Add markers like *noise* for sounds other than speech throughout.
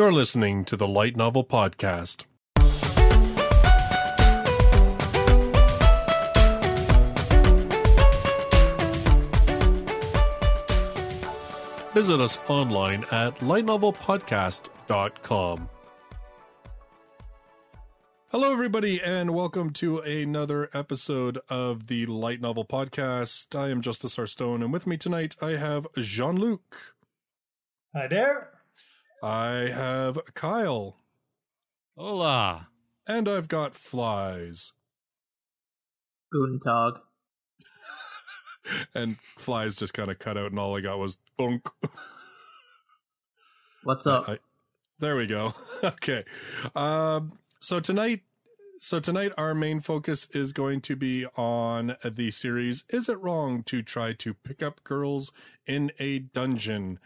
You're listening to the Light Novel Podcast. Visit us online at lightnovelpodcast.com. Hello, everybody, and welcome to another episode of the Light Novel Podcast. I am Justus R. Stone, and with me tonight I have Jean Luc. Hi there. I have Kyle. Hola. And I've got Flyz. Guten Tag. and Flyz just kind of cut out, and all I got was bunk. What's up? I, there we go. *laughs* okay. Um, so tonight, so tonight our main focus is going to be on the series "Is It Wrong to Try to Pick Up Girls in a Dungeon?"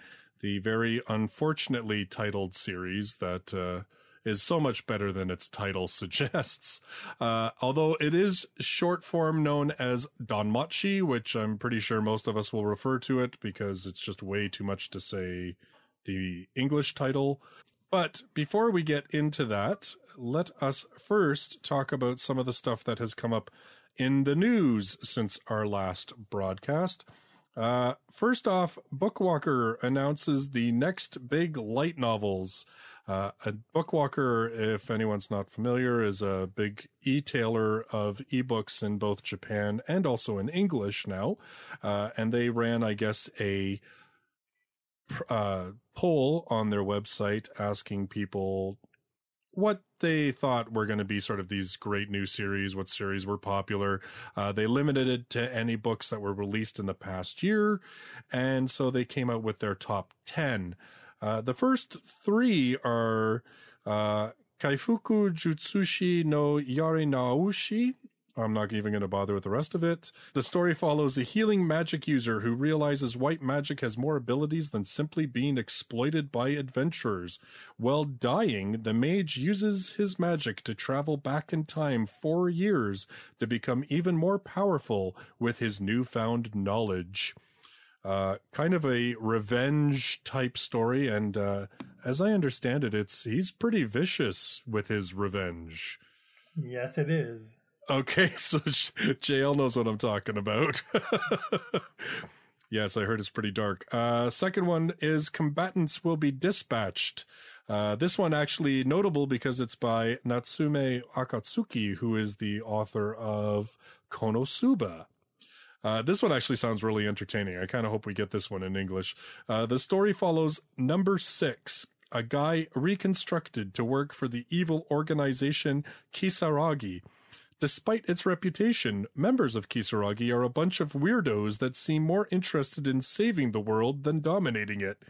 The very unfortunately titled series that uh, is so much better than its title *laughs* suggests. Uh, although it is short form known as Danmachi, which I'm pretty sure most of us will refer to it because it's just way too much to say the English title. But before we get into that, let us first talk about some of the stuff that has come up in the news since our last broadcast. Uh, first off, Bookwalker announces the next big light novels. Uh, a Bookwalker, if anyone's not familiar, is a big e-tailer of ebooks in both Japan and also in English now. Uh, and they ran, I guess, a uh, poll on their website asking people what they thought were going to be sort of these great new series, what series were popular. Uh, they limited it to any books that were released in the past year. And so they came out with their top 10. Uh, the first three are uh, Kaifuku Jutsushi no Yari Naoshi, I'm not even going to bother with the rest of it. The story follows a healing magic user who realizes white magic has more abilities than simply being exploited by adventurers. While dying, the mage uses his magic to travel back in time four years to become even more powerful with his newfound knowledge. Uh, kind of a revenge type story, and uh, as I understand it, it's he's pretty vicious with his revenge. Yes, it is. Okay, *laughs* so JL knows what I'm talking about. *laughs* yes, I heard it's pretty dark. Uh, second one is Combatants Will Be Dispatched. Uh, this one actually notable because it's by Natsume Akatsuki, who is the author of Konosuba. Uh, this one actually sounds really entertaining. I kind of hope we get this one in English. Uh, the story follows number six, a guy reconstructed to work for the evil organization Kisaragi Despite its reputation, members of Kisaragi are a bunch of weirdos that seem more interested in saving the world than dominating it.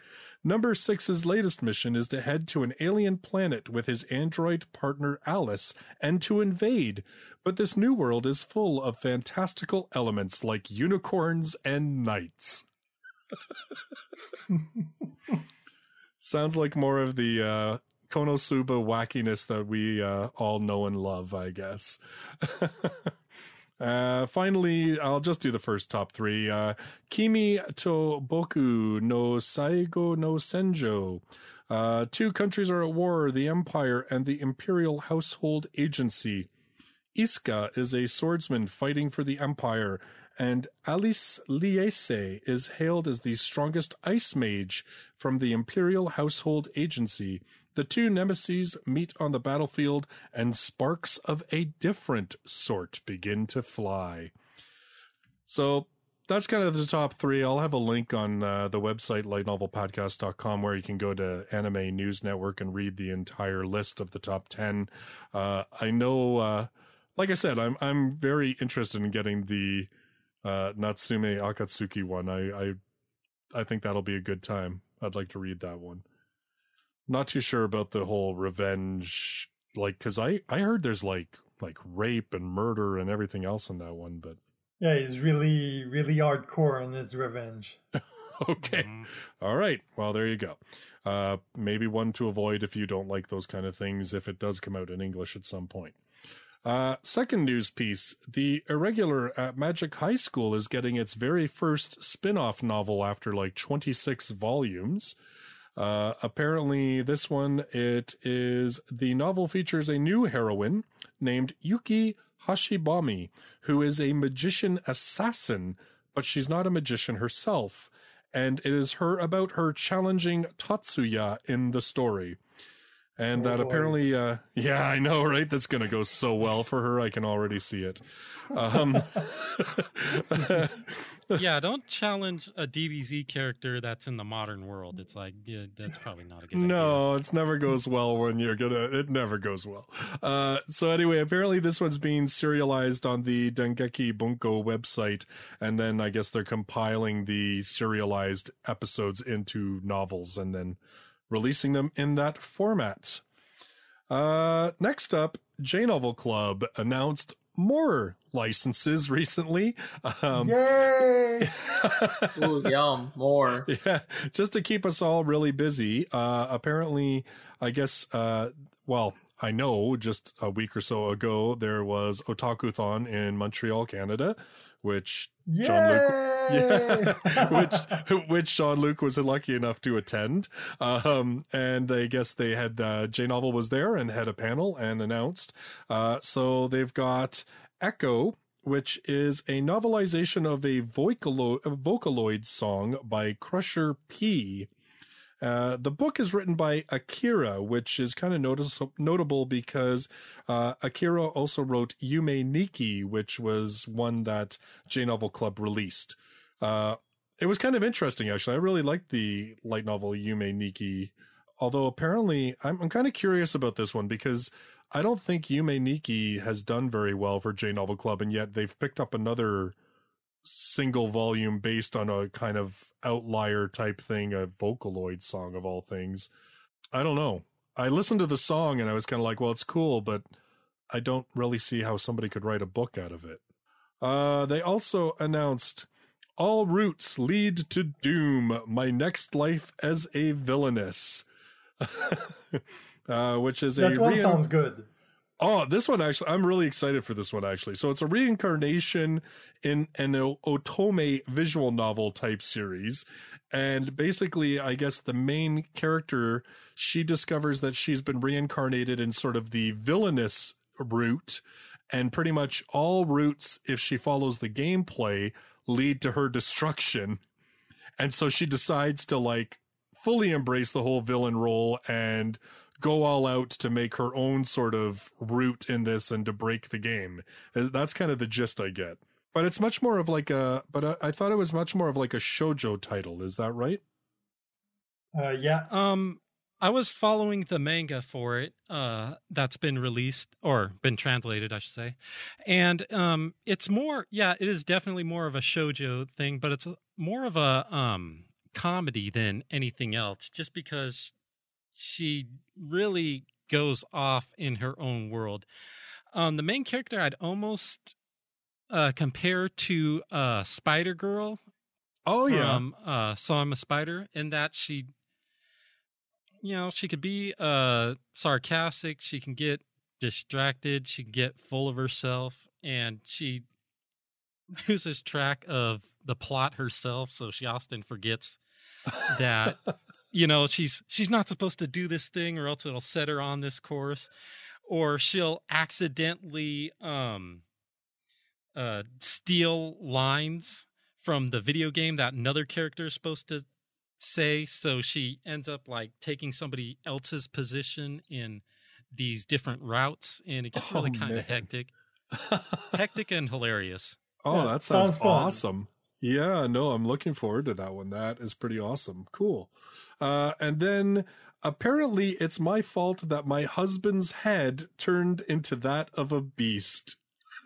Number six's latest mission is to head to an alien planet with his android partner Alice and to invade. But this new world is full of fantastical elements like unicorns and knights. *laughs* Sounds like more of the uh, Konosuba wackiness that we uh, all know and love, I guess. *laughs* uh, finally, I'll just do the first top three. Uh, Kimi to Boku no Saigo no Senjo. Uh, two countries are at war, the Empire and the Imperial Household Agency. Iska is a swordsman fighting for the Empire, and Alice Liese is hailed as the strongest ice mage from the Imperial Household Agency. The two nemesis meet on the battlefield, and sparks of a different sort begin to fly. So that's kind of the top three. I'll have a link on uh, the website lightnovelpodcast.com where you can go to Anime News Network and read the entire list of the top ten. Uh, I know, uh, like I said, I'm I'm very interested in getting the uh, Natsume Akatsuki one. I, I I think that'll be a good time. I'd like to read that one. Not too sure about the whole revenge, like, cause I, I heard there's like, like rape and murder and everything else in that one, but. Yeah, he's really, really hardcore in his revenge. *laughs* okay. Mm-hmm. All right. Well, there you go. Uh, maybe one to avoid if you don't like those kind of things, if it does come out in English at some point. Uh, second news piece The Irregular at Magic High School is getting its very first spin off novel after like 26 volumes. Uh, apparently, this one it is the novel features a new heroine named Yuki Hashibami, who is a magician assassin, but she's not a magician herself. And it is her about her challenging Tatsuya in the story. And Oh, that boy. apparently, uh, *laughs* yeah, I know, right? That's going to go so well for her. I can already see it. Um, *laughs* yeah, don't challenge a DBZ character that's in the modern world. It's like, yeah, that's probably not a good idea. No, it never goes well when you're gonna. It never goes well. Uh, so anyway, apparently this one's being serialized on the Dengeki Bunko website, and then I guess they're compiling the serialized episodes into novels and then releasing them in that format. Uh, next up, J Novel Club announced more licenses *laughs* recently. Um, Yay! *laughs* Ooh, yum, more. yeah, just to keep us all really busy. Uh, apparently, I guess, uh, well, I know just a week or so ago there was Otakuthon in Montreal, Canada, which John Luke- *laughs* yeah, *laughs* which which Jean Luc was lucky enough to attend. Um, and I guess they had uh, J Novel was there and had a panel and announced. Uh, so they've got Echo, which is a novelization of a Vocalo- a Vocaloid song by Crusher P. Uh, the book is written by Akira, which is kind of notice- notable because uh, Akira also wrote Yume Nikki, which was one that J Novel Club released. Uh, it was kind of interesting, actually. I really liked the light novel Yume Nikki, although apparently I'm, I'm kind of curious about this one because I don't think Yume Nikki has done very well for J Novel Club, and yet they've picked up another single volume based on a kind of outlier type thing, a Vocaloid song of all things. I don't know. I listened to the song and I was kind of like, well, it's cool, but I don't really see how somebody could write a book out of it. Uh, they also announced all routes lead to doom. My next life as a villainess, *laughs* uh, which is a that one rein- sounds good. Oh, this one actually, I'm really excited for this one actually. So it's a reincarnation in an Otome visual novel type series. And basically, I guess the main character, she discovers that she's been reincarnated in sort of the villainous route. And pretty much all routes, if she follows the gameplay, lead to her destruction. And so she decides to like fully embrace the whole villain role and go all out to make her own sort of route in this and to break the game. Uh, That's kind of the gist I get. But it's much more of like a, but I, I thought it was much more of like a shojo title. Is that right? Uh, yeah. Um, I was following the manga for it. Uh, that's been released or been translated, I should say, and um, it's more. Yeah, it is definitely more of a shojo thing, but it's more of a um comedy than anything else. Just because she really goes off in her own world. Um, the main character, I'd almost uh compare to uh Spider Girl Oh from uh so i'm a spider in that she you know she could be uh sarcastic she can get distracted she can get full of herself and she *laughs* loses track of the plot herself so she often forgets that *laughs* you know she's she's not supposed to do this thing or else it'll set her on this course or she'll accidentally um uh steal lines from the video game that another character is supposed to say so she ends up like taking somebody else's position in these different routes and it gets really Oh, kind man. of hectic *laughs* hectic and hilarious oh, Yeah, that sounds, sounds fun. awesome. Yeah, no, I'm looking forward to that one. That is pretty awesome. Cool. Uh, and then apparently it's my fault that my husband's head turned into that of a beast.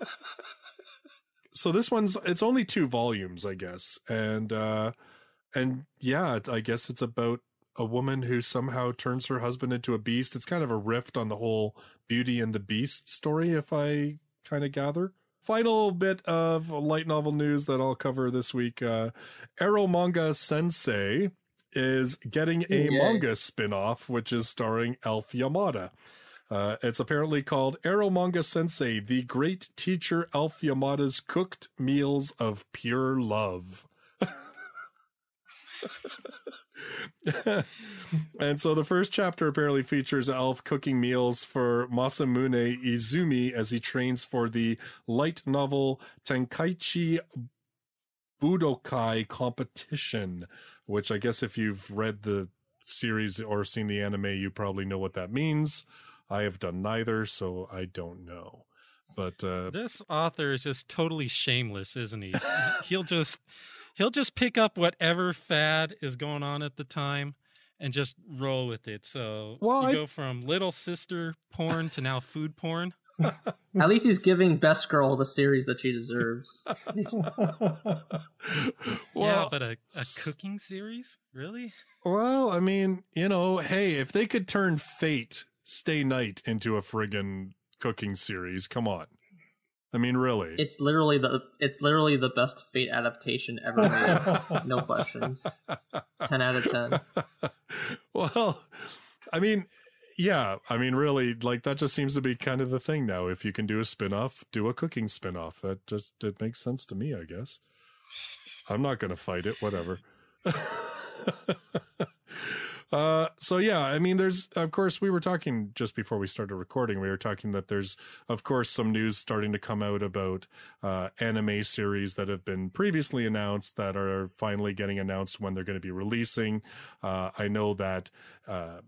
*laughs* so this one's it's only two volumes, I guess. And uh and yeah, I guess it's about a woman who somehow turns her husband into a beast. It's kind of a rift on the whole Beauty and the Beast story, if I kind of gather. Final bit of light novel news that I'll cover this week. Uh, Eromanga Sensei is getting a Yay. manga spin off, which is starring Elf Yamada. Uh, it's apparently called Eromanga Sensei, the great teacher Elf Yamada's cooked meals of pure love. *laughs* *laughs* and so the first chapter apparently features Elf cooking meals for Masamune Izumi as he trains for the light novel Tenkaichi Budokai competition, which I guess if you've read the series or seen the anime, you probably know what that means. I have done neither, so I don't know. But uh, This author is just totally shameless, isn't he? *laughs* he'll just he'll just pick up whatever fad is going on at the time and just roll with it. So Well, you I- go from little sister porn to now food porn. At least he's giving Best Girl the series that she deserves. *laughs* well, yeah, but a, a cooking series? Really? well, I mean, you know, hey, if they could turn Fate Stay Night into a friggin' cooking series, come on. I mean, really. It's literally the it's literally the best Fate adaptation ever made. no *laughs* questions. Ten out of ten. *laughs* well, I mean, yeah, I mean, really, like that just seems to be kind of the thing now. If you can do a spin-off, do a cooking spin-off. That just it makes sense to me, I guess. I'm not going to fight it, whatever. *laughs* uh so yeah i mean there's of course we were talking just before we started recording we were talking that there's of course some news starting to come out about uh anime series that have been previously announced that are finally getting announced when they're going to be releasing. Uh i know that uh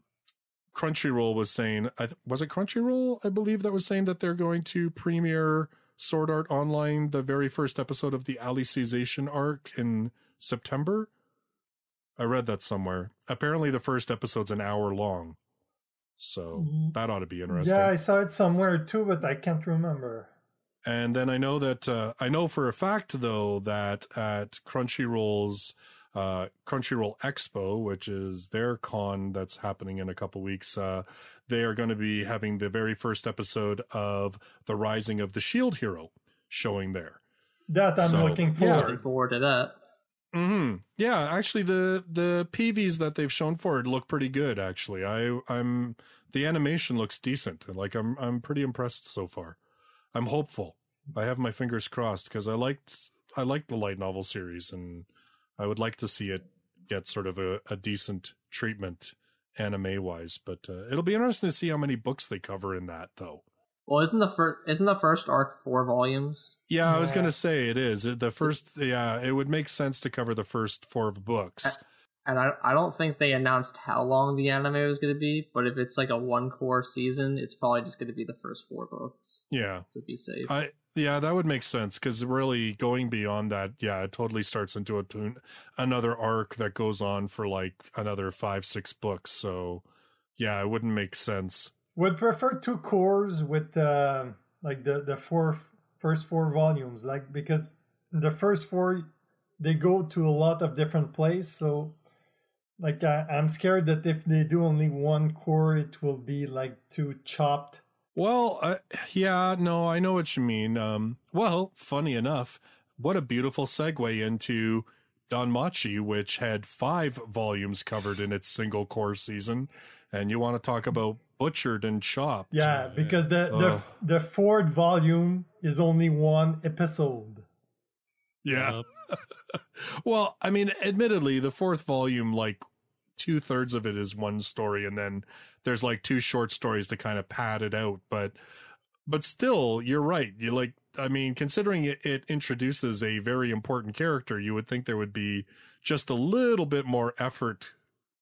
crunchyroll was saying was it crunchyroll i believe that was saying that they're going to premiere sword art online the very first episode of the alicization arc in september I read that somewhere. Apparently, the first episode's an hour long, so Mhm. that ought to be interesting. yeah, I saw it somewhere too, but I can't remember. And then I know that uh, I know for a fact though that at Crunchyroll's uh, Crunchyroll Expo, which is their con that's happening in a couple weeks, uh, they are going to be having the very first episode of the Rising of the Shield Hero showing there. That I'm So, looking yeah. forward. Looking forward to that. Hmm. Yeah. Actually, the the PVs that they've shown for it look pretty good. Actually, I I'm the animation looks decent. Like I'm I'm pretty impressed so far. I'm hopeful. I have my fingers crossed because I liked I liked the light novel series and I would like to see it get sort of a, a decent treatment anime wise. But uh, it'll be interesting to see how many books they cover in that though. Well, isn't the first isn't the first arc four volumes? Yeah, I was gonna say it is the first. Yeah, it would make sense to cover the first four books. And I I don't think they announced how long the anime was going to be, but if it's like a one cour season, it's probably just going to be the first four books Yeah. to be safe. I yeah, that would make sense because really going beyond that, yeah, it totally starts into a tune, another arc that goes on for like another five six books. So yeah, it wouldn't make sense. Would prefer two cours with uh, like the the four first four volumes, like because the first four they go to a lot of different places. So like I, I'm scared that if they do only one cour, it will be like too chopped. Well, uh, yeah, no, I know what you mean. Um, well, funny enough, what a beautiful segue into Danmachi, which had five volumes covered in its single cour season, and you want to talk about butchered and chopped? Yeah, because the the the fourth volume is only one episode. yeah. *laughs* Well, I mean, admittedly, the fourth volume, like two thirds of it is one story, and then there's like two short stories to kind of pad it out. But, but still, you're right. You like, I mean, considering it, it introduces a very important character, you would think there would be just a little bit more effort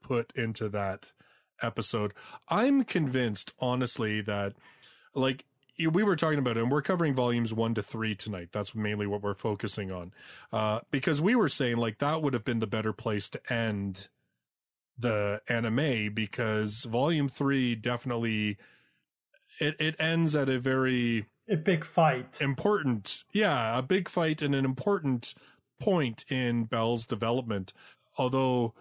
put into that episode. I'm convinced, honestly, that like we were talking about it, and we're covering volumes one to three tonight. That's mainly what we're focusing on, uh, because we were saying like that would have been the better place to end the anime because volume three definitely it it ends at a very Epic fight. important yeah a big fight and an important point in bell's development although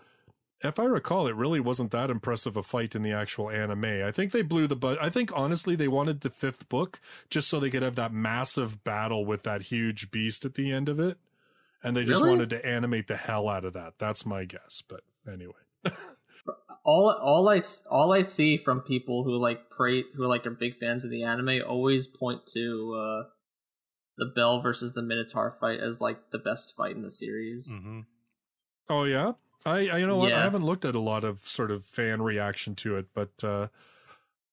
if i recall it really wasn't that impressive a fight in the actual anime i think they blew the but i think honestly they wanted the fifth book just so they could have that massive battle with that huge beast at the end of it and they just Really? wanted to animate the hell out of that that's my guess but anyway *laughs* all all I s- all I see from people who like pray who like are big fans of the anime always point to uh the Bell versus the Minotaur fight as like the best fight in the series. mhm. oh yeah I, I you know what I Yeah. haven't looked at a lot of sort of fan reaction to it, but uh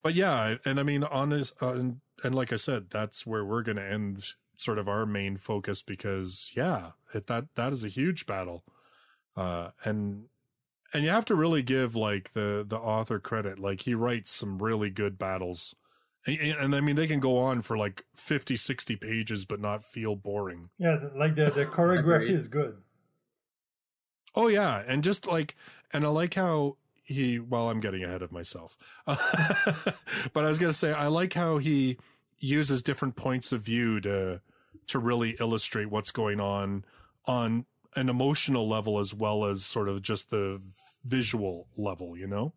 but yeah, and I mean honest uh, and, and like I said, that's where we're going to end sort of our main focus because yeah, it, that that is a huge battle. Uh and and you have to really give like the the author credit. Like he writes some really good battles. And, and I mean they can go on for like 50 60 pages but not feel boring. Yeah, like the the *laughs* choreography is good. Oh yeah, and just like, and I like how he. Well, I'm getting ahead of myself, *laughs* but I was gonna say I like how he uses different points of view to to really illustrate what's going on on an emotional level as well as sort of just the visual level. You know.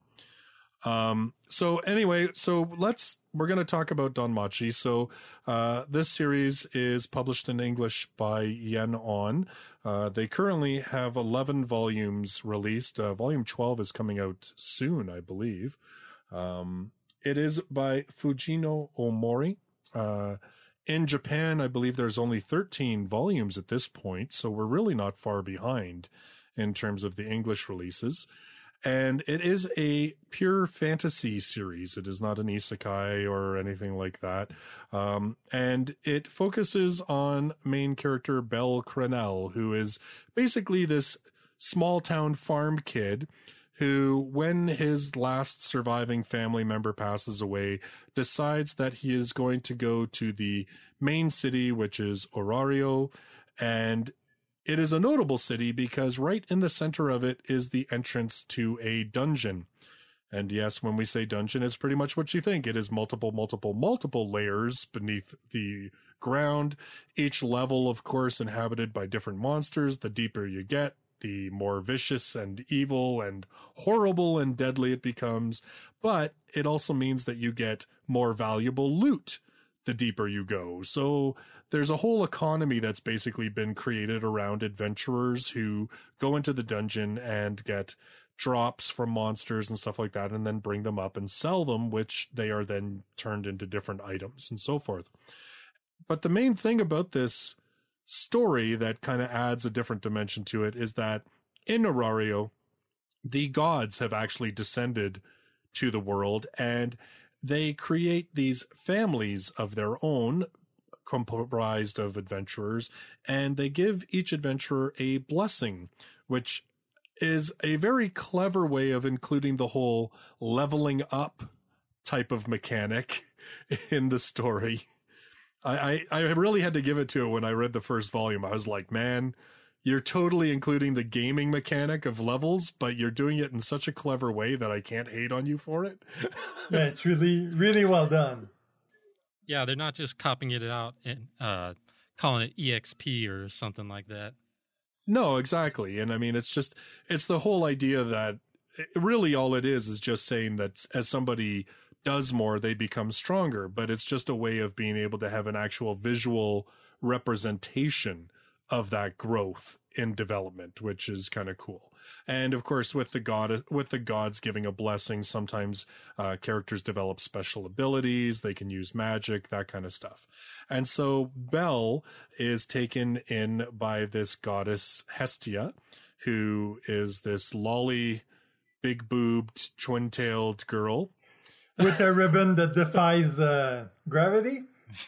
Um. So anyway, so let's we're gonna talk about Danmachi. So, uh, this series is published in English by Yen On. Uh, they currently have 11 volumes released. Uh, volume 12 is coming out soon, I believe. Um, it is by Fujino Omori. Uh, in Japan, I believe there's only 13 volumes at this point, so we're really not far behind in terms of the English releases. And it is a pure fantasy series. It is not an isekai or anything like that. Um, and it focuses on main character Bell Cranel, who is basically this small town farm kid who, when his last surviving family member passes away, decides that he is going to go to the main city, which is Orario. And it is a notable city because right in the center of it is the entrance to a dungeon. And yes, when we say dungeon, it's pretty much what you think. It is multiple, multiple, multiple layers beneath the ground. Each level, of course, inhabited by different monsters. The deeper you get, the more vicious and evil and horrible and deadly it becomes. But it also means that you get more valuable loot the deeper you go. So there's a whole economy that's basically been created around adventurers who go into the dungeon and get drops from monsters and stuff like that and then bring them up and sell them which they are then turned into different items and so forth. But the main thing about this story that kind of adds a different dimension to it is that in Orario the gods have actually descended to the world and they create these families of their own comprised of adventurers and they give each adventurer a blessing which is a very clever way of including the whole leveling up type of mechanic *laughs* in the story. I, I, I really had to give it to it when I read the first volume. I was like, man, you're totally including the gaming mechanic of levels, but you're doing it in such a clever way that I can't hate on you for it. *laughs* Yeah, it's really really well done. Yeah, they're not just copying it out and uh, calling it EXP or something like that. No, exactly. And I mean, it's just, it's the whole idea that really all it is is just saying that as somebody does more, they become stronger. But it's just a way of being able to have an actual visual representation of that growth in development, which is kind of cool. And of course, with the god, with the gods giving a blessing, sometimes uh, characters develop special abilities. They can use magic, that kind of stuff. And so Bell is taken in by this goddess Hestia, who is this loli, big boobed, twin tailed girl. With a ribbon that defies uh, gravity. *laughs*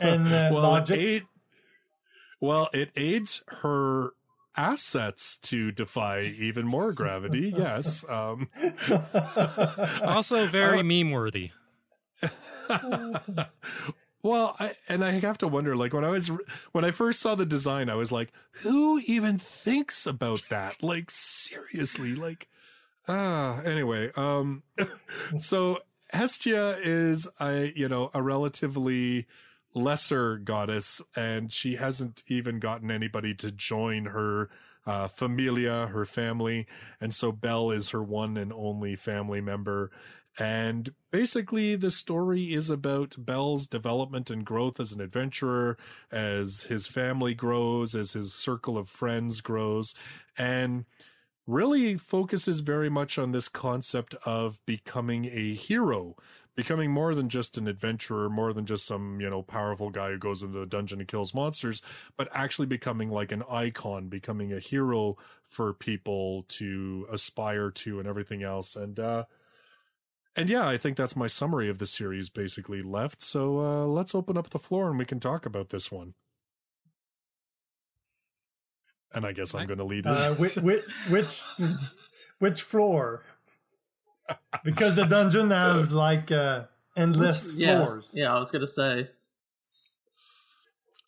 And, uh, well, logic. It aid, well, it aids her assets to defy even more gravity. yes. Um, *laughs* Also, very meme worthy. *laughs* well, I, and I have to wonder, like when I was when I first saw the design, I was like, who even thinks about that? Like seriously, like ah. Anyway, um, *laughs* so Hestia is a you know a relatively lesser goddess, and she hasn't even gotten anybody to join her uh, familia, her family, and so Bell is her one and only family member. And basically, the story is about Bell's development and growth as an adventurer, as his family grows, as his circle of friends grows. And really focuses very much on this concept of becoming a hero becoming more than just an adventurer, more than just some, you know, powerful guy who goes into the dungeon and kills monsters, but actually becoming like an icon, becoming a hero for people to aspire to and everything else. And, uh, and yeah, I think that's my summary of the series basically left. So, uh, let's open up the floor and we can talk about this one. And I guess I'm going to lead. Uh, which, which, *laughs* which, which floor? Because the dungeon has like uh, endless yeah, floors. Yeah, I was gonna say.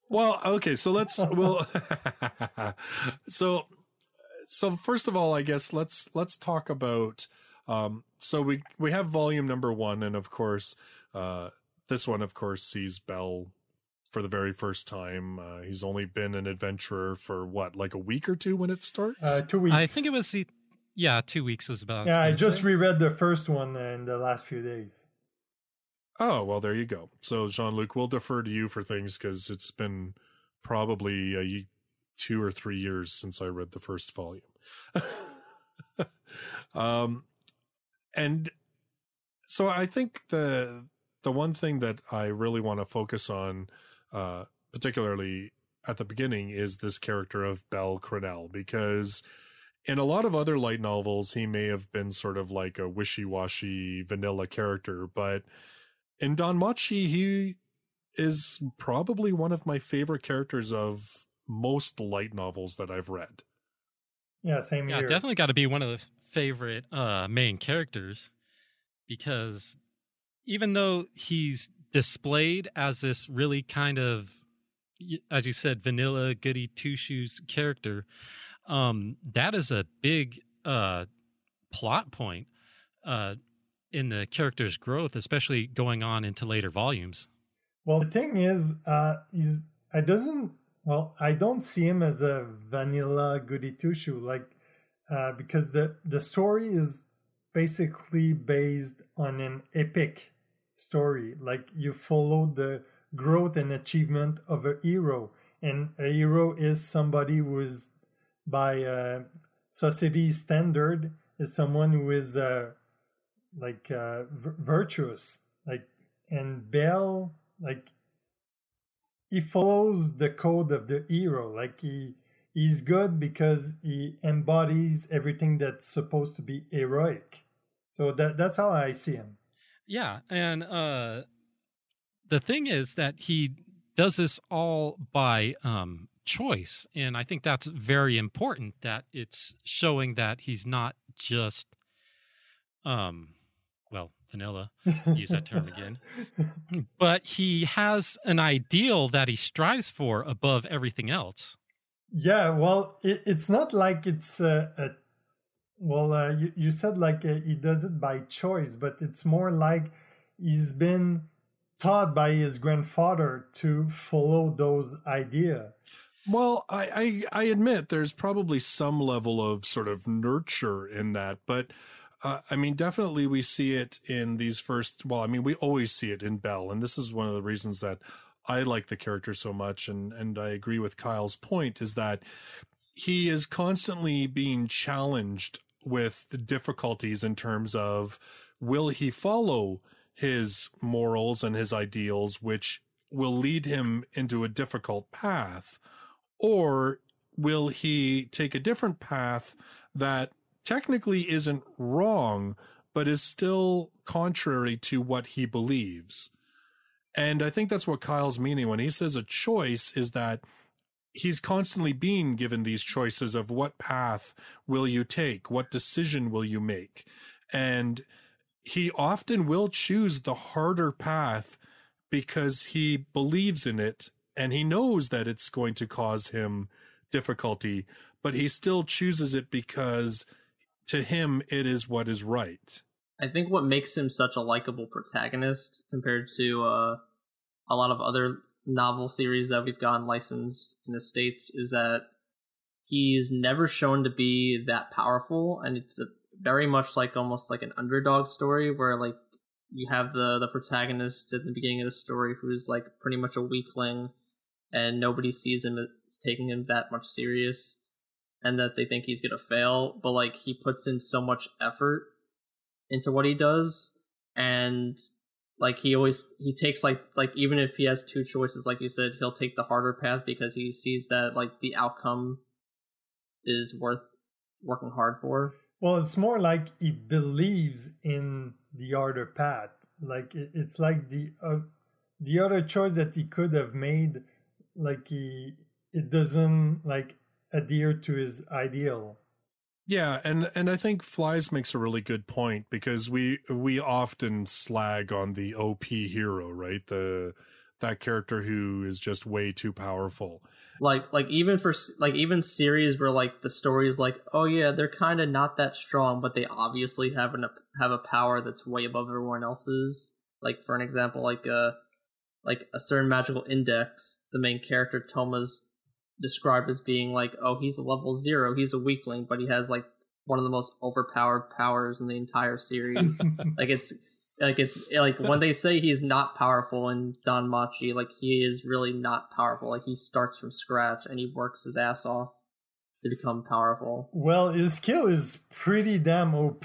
Well, okay, so let's *laughs* well, *laughs* so so first of all, I guess let's let's talk about. Um, so we we have volume number one, and of course, uh, this one, of course, sees Bell for the very first time. Uh, he's only been an adventurer for what, like a week or two when it starts. Uh, two weeks. I think it was the yeah, two weeks was about. Yeah, I just say. reread the first one in the last few days. Oh well, there you go. So Jean Luc, we'll defer to you for things because it's been probably a, two or three years since I read the first volume. *laughs* um, and so I think the the one thing that I really want to focus on, uh, particularly at the beginning, is this character of Bell Cranel because in a lot of other light novels, he may have been sort of like a wishy washy vanilla character, but in Danmachi, he is probably one of my favorite characters of most light novels that I've read. Yeah, same yeah, here. definitely got to be one of the favorite uh, main characters because even though he's displayed as this really kind of, as you said, vanilla goody two shoes character, um, that is a big uh, plot point uh, in the character's growth, especially going on into later volumes. Well, the thing is, uh, he's I doesn't well, I don't see him as a vanilla goody two shoe like uh, because the the story is basically based on an epic story. Like you follow the growth and achievement of a hero, and a hero is somebody who is by uh, society standard is someone who is uh, like uh, virtuous. Like and Bell like he follows the code of the hero. Like he he's good because he embodies everything that's supposed to be heroic. So that that's how i see him. Yeah and uh the thing is that he does this all by um choice. And I think that's very important that it's showing that he's not just, um, well, vanilla, use that term again, *laughs* but he has an ideal that he strives for above everything else. Yeah, well, it, it's not like it's a, a well, uh, you, you said like uh, he does it by choice, but it's more like he's been taught by his grandfather to follow those idea well, I, I, I admit there's probably some level of sort of nurture in that, but uh, I mean, definitely we see it in these first. Well, I mean, we always see it in Bell, and this is one of the reasons that I like the character so much, and and I agree with Kyle's point is that he is constantly being challenged with the difficulties in terms of will he follow his morals and his ideals, which will lead him into a difficult path or will he take a different path that technically isn't wrong, but is still contrary to what he believes? And I think that's what Kyle's meaning when he says a choice is that he's constantly being given these choices of what path will you take? What decision will you make? And he often will choose the harder path because he believes in it and he knows that it's going to cause him difficulty, but he still chooses it because to him it is what is right. I think what makes him such a likable protagonist compared to uh, a lot of other novel series that we've gotten licensed in the states is that he's never shown to be that powerful, and it's a, very much like almost like an underdog story where like you have the the protagonist at the beginning of the story who's like pretty much a weakling and nobody sees him as taking him that much serious. and that they think he's gonna fail, but like he puts in so much effort into what he does, and like he always he takes like like even if he has two choices, like you said, he'll take the harder path because he sees that like the outcome is worth working hard for. Well, it's more like he believes in the harder path. Like it's like the uh, the other choice that he could have made, like he it doesn't like adhere to his ideal. Yeah, and and I think Flyz makes a really good point because we we often slag on the OP hero, right? The that character who is just way too powerful. Like like even for like even series where like the story is like, oh yeah, they're kind of not that strong, but they obviously have an have a power that's way above everyone else's. Like for an example, like a uh, like a certain magical index, the main character Toma's described as being like, oh, he's a level zero, he's a weakling, but he has like one of the most overpowered powers in the entire series. *laughs* like it's like it's like when they say he's not powerful in Danmachi, like he is really not powerful. Like he starts from scratch and he works his ass off to become powerful. Well, his skill is pretty damn OP.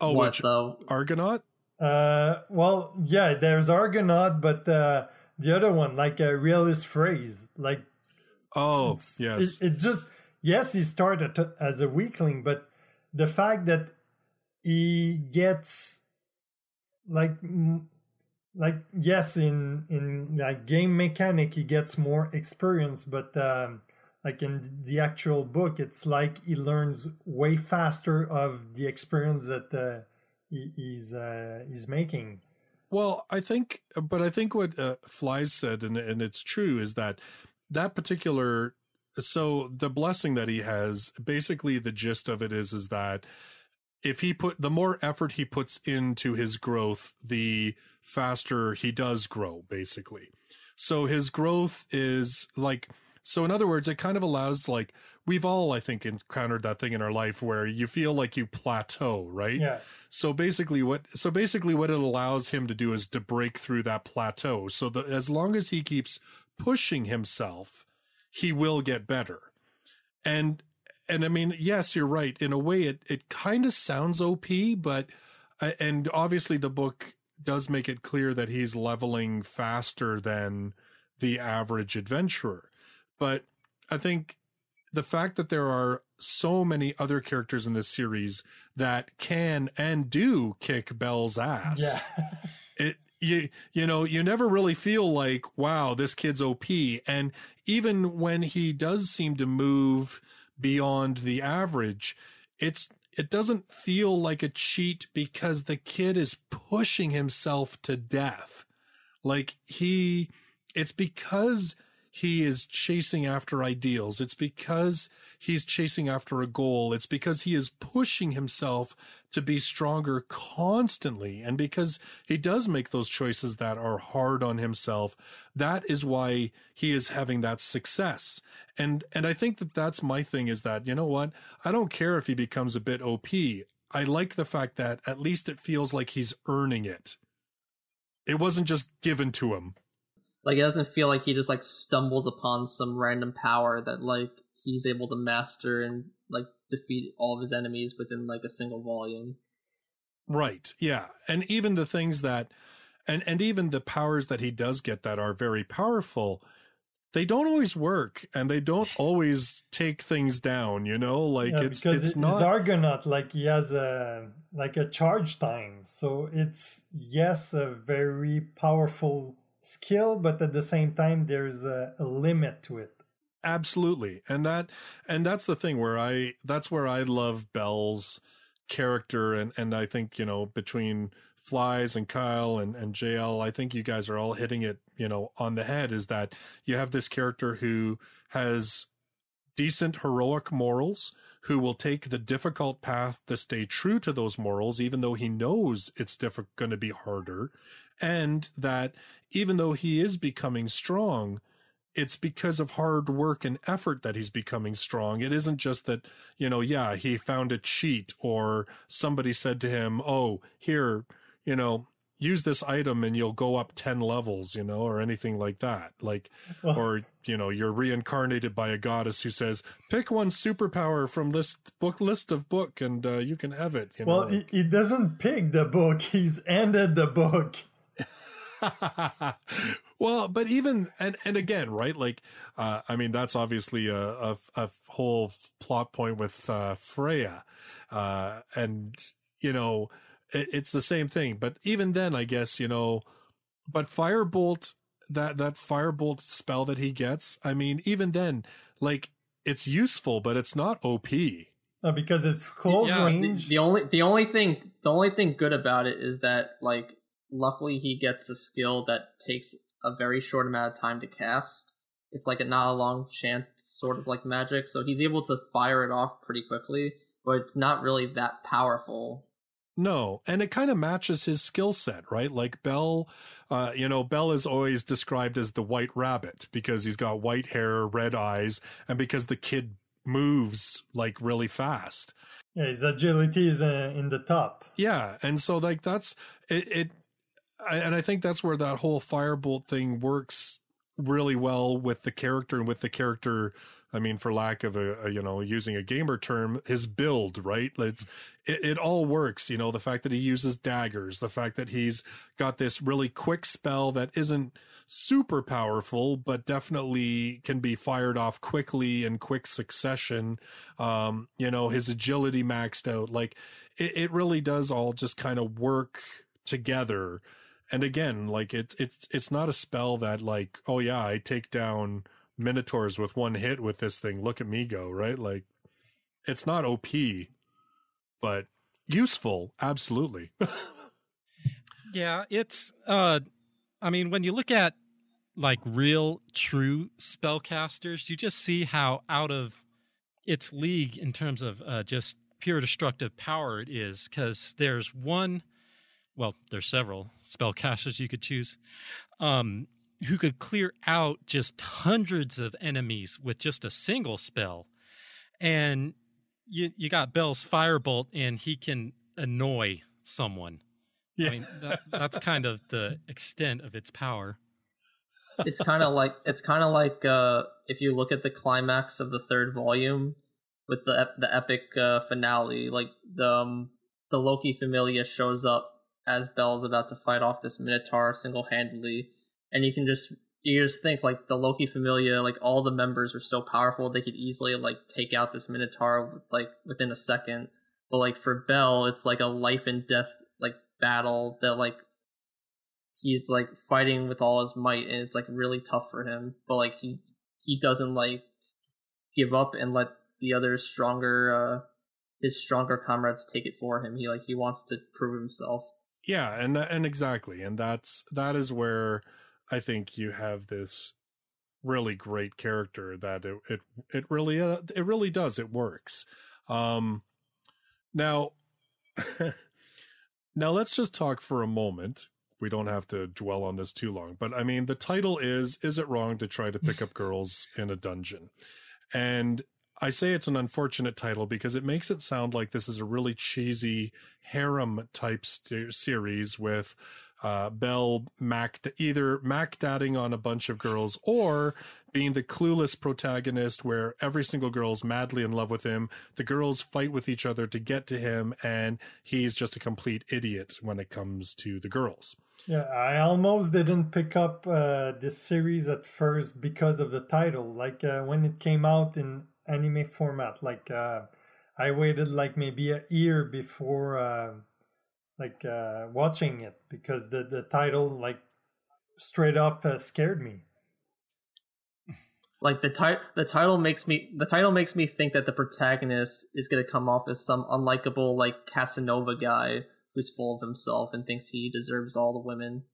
Oh, what which though? Argonaut? Uh, well, yeah, there's Argonaut, but uh, the other one, like a realist phrase, like Oh, yes. It, it just yes, he started as a weakling, but the fact that he gets like like yes in in like game mechanic he gets more experience but um like in the actual book it's like he learns way faster of the experience that uh, he's uh, he's making Well, I think, but I think what uh, Flyz said, and and it's true, is that that particular. So the blessing that he has, basically, the gist of it is, is that if he put the more effort he puts into his growth, the faster he does grow. Basically, so his growth is like. So in other words, it kind of allows like we've all, I think, encountered that thing in our life where you feel like you plateau, right? yeah So basically what so basically what it allows him to do is to break through that plateau. So that as long as he keeps pushing himself, he will get better. And and I mean, yes, you're right. In a way it it kind of sounds OP, but uh, and obviously the book does make it clear that he's leveling faster than the average adventurer. But I think the fact that there are so many other characters in this series that can and do kick Bell's ass. yeah *laughs* It you you know, you never really feel like, wow, this kid's OP. And even when he does seem to move beyond the average, it's it doesn't feel like a cheat because the kid is pushing himself to death. Like he it's because he is chasing after ideals. It's because he's chasing after a goal. It's because he is pushing himself to be stronger constantly. And because he does make those choices that are hard on himself, that is why he is having that success. And, and I think that that's my thing is that, you know what? I don't care if he becomes a bit OP. I like the fact that at least it feels like he's earning it. It wasn't just given to him. Like it doesn't feel like he just like stumbles upon some random power that like he's able to master and like defeat all of his enemies within like a single volume. Right. Yeah. And even the things that and and even the powers that he does get that are very powerful, they don't always work and they don't *laughs* always take things down, you know? Like Yeah, it's because it's not his Argonaut like he has a like a charge time, so it's yes a very powerful skill, but at the same time there's a, a limit to it. absolutely. And that and that's the thing where I that's where I love Bell's character and and I think, you know, between Flyz and Kyle and and JL, I think you guys are all hitting it, you know, on the head is that you have this character who has decent heroic morals who will take the difficult path to stay true to those morals even though he knows it's diff- going to be harder and that even though he is becoming strong it's because of hard work and effort that he's becoming strong it isn't just that you know yeah he found a cheat or somebody said to him oh here you know use this item and you'll go up 10 levels, you know, or anything like that. Like, Well- or, you know, you're reincarnated by a goddess who says, pick one superpower from list book list of book and uh, you can have it. You know, Well, he, he doesn't pick the book; *laughs* he's ended the book. *laughs* well, but even and and again, right? Like, uh, I mean, that's obviously a a, a whole f- plot point with uh, Freya, uh, and you know, it, it's the same thing. But even then, I guess you know, but Firebolt that that Firebolt spell that he gets, I mean, even then, like, it's useful, but it's not OP. Uh, because it's close Yeah, the- The, range. the only the only thing the only thing good about it is that like luckily he gets a skill that takes a very short amount of time to cast. It's like a not a long chant sort of like magic, so he's able to fire it off pretty quickly, but it's not really that powerful. No, and it kind of matches his skill set, right? Like Bell, uh, you know, Bell is always described as the white rabbit because he's got white hair, red eyes, and because the kid moves like really fast. yeah, his agility is uh, in the top. Yeah, and so like that's it. it I, and I think that's where that whole firebolt thing works really well with the character and with the character. I mean, for lack of a, a you know using a gamer term, his build right. It's it, it all works. You know, the fact that he uses daggers, the fact that he's got this really quick spell that isn't super powerful, but definitely can be fired off quickly in quick succession. Um, you know, his agility maxed out. Like it, it really does all just kind of work together. And again, like it's it's it's not a spell that like, oh yeah, I take down minotaurs with one hit with this thing. Look at me go, right? Like it's not OP, but useful, absolutely. *laughs* Yeah, it's uh I mean when you look at like real true spellcasters, you just see how out of its league in terms of uh just pure destructive power it is cuz there's one well, there's several spellcasters you could choose um who could clear out just hundreds of enemies with just a single spell. And you you got Bell's firebolt and he can annoy someone. Yeah. I mean, that, that's kind of the extent of its power. It's kind of like it's kind of like uh, if you look at the climax of the third volume with the ep- the epic uh, finale, like the um, the Loki Familia shows up as Bell's about to fight off this Minotaur single handedly, and you can just you just think like the Loki Familia, like all the members are so powerful they could easily like take out this Minotaur like within a second. But like for Bell, it's like a life and death like battle that like he's like fighting with all his might and it's like really tough for him. But like he he doesn't like give up and let the other stronger uh his stronger comrades take it for him. He like he wants to prove himself yeah, and and exactly, and that's that is where I think you have this really great character that it it it really uh, it really does it works. Um, now, *laughs* now let's just talk for a moment. We don't have to dwell on this too long, but I mean, the title is "Is it wrong to try to pick up *laughs* girls in a dungeon?" And I say it's an unfortunate title because it makes it sound like this is a really cheesy harem type st- series with uh, Bell Mac either Mac dadding on a bunch of girls or being the clueless protagonist where every single girl's madly in love with him. The girls fight with each other to get to him, and he's just a complete idiot when it comes to the girls. Yeah, I almost didn't pick up uh, this series at first because of the title. Like uh, when it came out in anime format, like uh, I waited like maybe a year before uh, like uh, watching it because the the title like straight up uh, scared me. like the ti- the title makes me the title makes me think that the protagonist is going to come off as some unlikable like Casanova guy who's full of himself and thinks he deserves all the women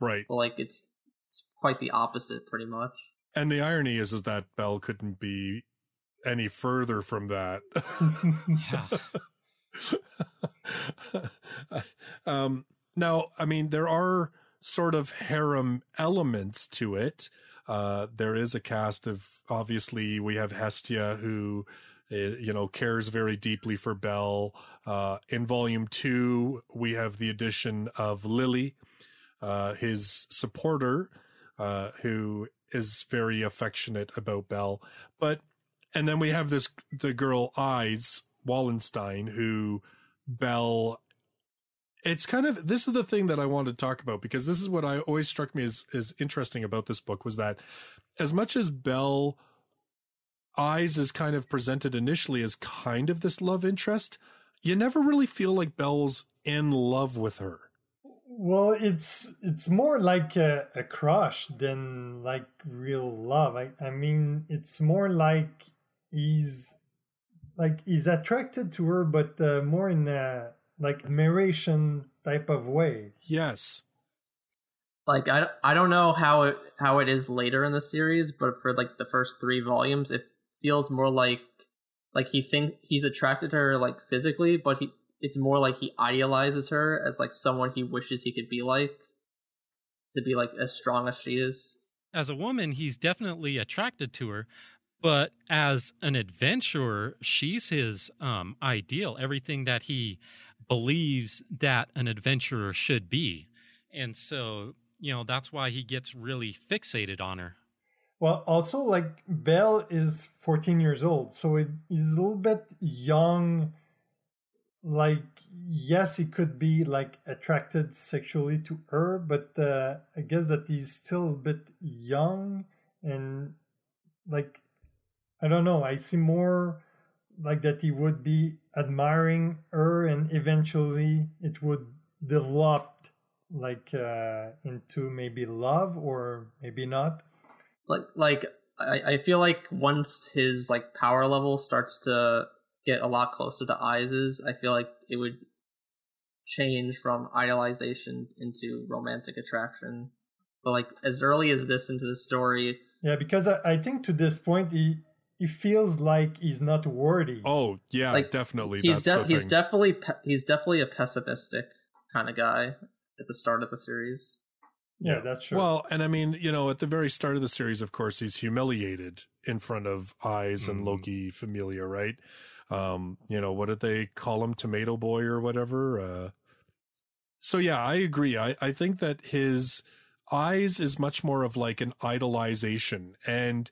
Right. but like it's it's quite the opposite pretty much And the irony is, is that Bell couldn't be any further from that. *laughs* um, now, I mean, there are sort of harem elements to it. Uh, there is a cast of obviously we have Hestia who, uh, you know, cares very deeply for Bell. Uh, in volume two, we have the addition of Lily, uh, his supporter, uh, who is very affectionate about Bell. But and then we have this the girl Aiz Wallenstein, who Bell It's kind of this is the thing that I wanted to talk about because this is what I always struck me as as interesting about this book was that as much as Bell Aiz is kind of presented initially as kind of this love interest, you never really feel like Bell's in love with her. Well, it's it's more like a, a crush than like real love. I, I mean, it's more like he's like he's attracted to her, but uh, more in a like admiration type of way. Yes. Like I, I don't know how it how it is later in the series, but for like the first three volumes, it feels more like like he think he's attracted to her like physically, but he it's more like he idealizes her as like someone he wishes he could be like to be like as strong as she is. As a woman, he's definitely attracted to her, but as an adventurer, she's his um, ideal, everything that he believes that an adventurer should be. And so, you know, that's why he gets really fixated on her. Well, also like Bell is 14 years old, so it is a little bit young. Like, yes, he could be like attracted sexually to her, but uh, I guess that he's still a bit young and like, I don't know. I see more like that he would be admiring her, and eventually it would develop like uh, into maybe love or maybe not like like I, I feel like once his like power level starts to get a lot closer to Aiz's, I feel like it would change from idolization into romantic attraction. But like as early as this into the story, yeah, because I, I think to this point he he feels like he's not worthy. Oh yeah, like, definitely. He's de- he's definitely pe- he's definitely a pessimistic kind of guy at the start of the series. Yeah, that's true. Well, and I mean, you know, at the very start of the series, of course, he's humiliated in front of Aiz mm. and mm-hmm. Loki Familia, right? Um, you know, what did they call him? Tomato Boy or whatever? Uh, so yeah, I agree. I, I think that his Aiz is much more of like an idolization and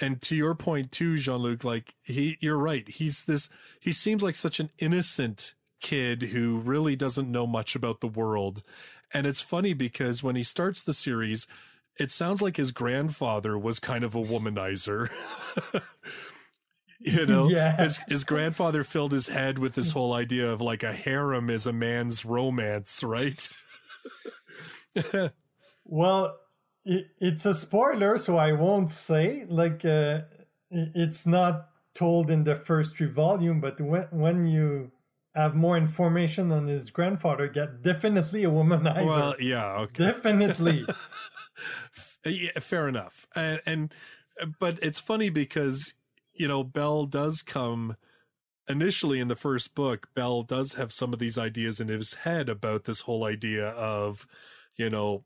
and to your point too, Jean-Luc, like he you're right. He's this he seems like such an innocent kid who really doesn't know much about the world and it's funny because when he starts the series, it sounds like his grandfather was kind of a womanizer. *laughs* you know, yeah. his, his grandfather filled his head with this whole idea of like a harem is a man's romance, right? *laughs* well, it, it's a spoiler, so I won't say. Like, uh, it's not told in the first three volume, but when when you have more information on his grandfather, get definitely a womanizer. Well, yeah, okay. Definitely. *laughs* yeah, fair enough. And, and but it's funny because you know Bell does come initially in the first book. Bell does have some of these ideas in his head about this whole idea of you know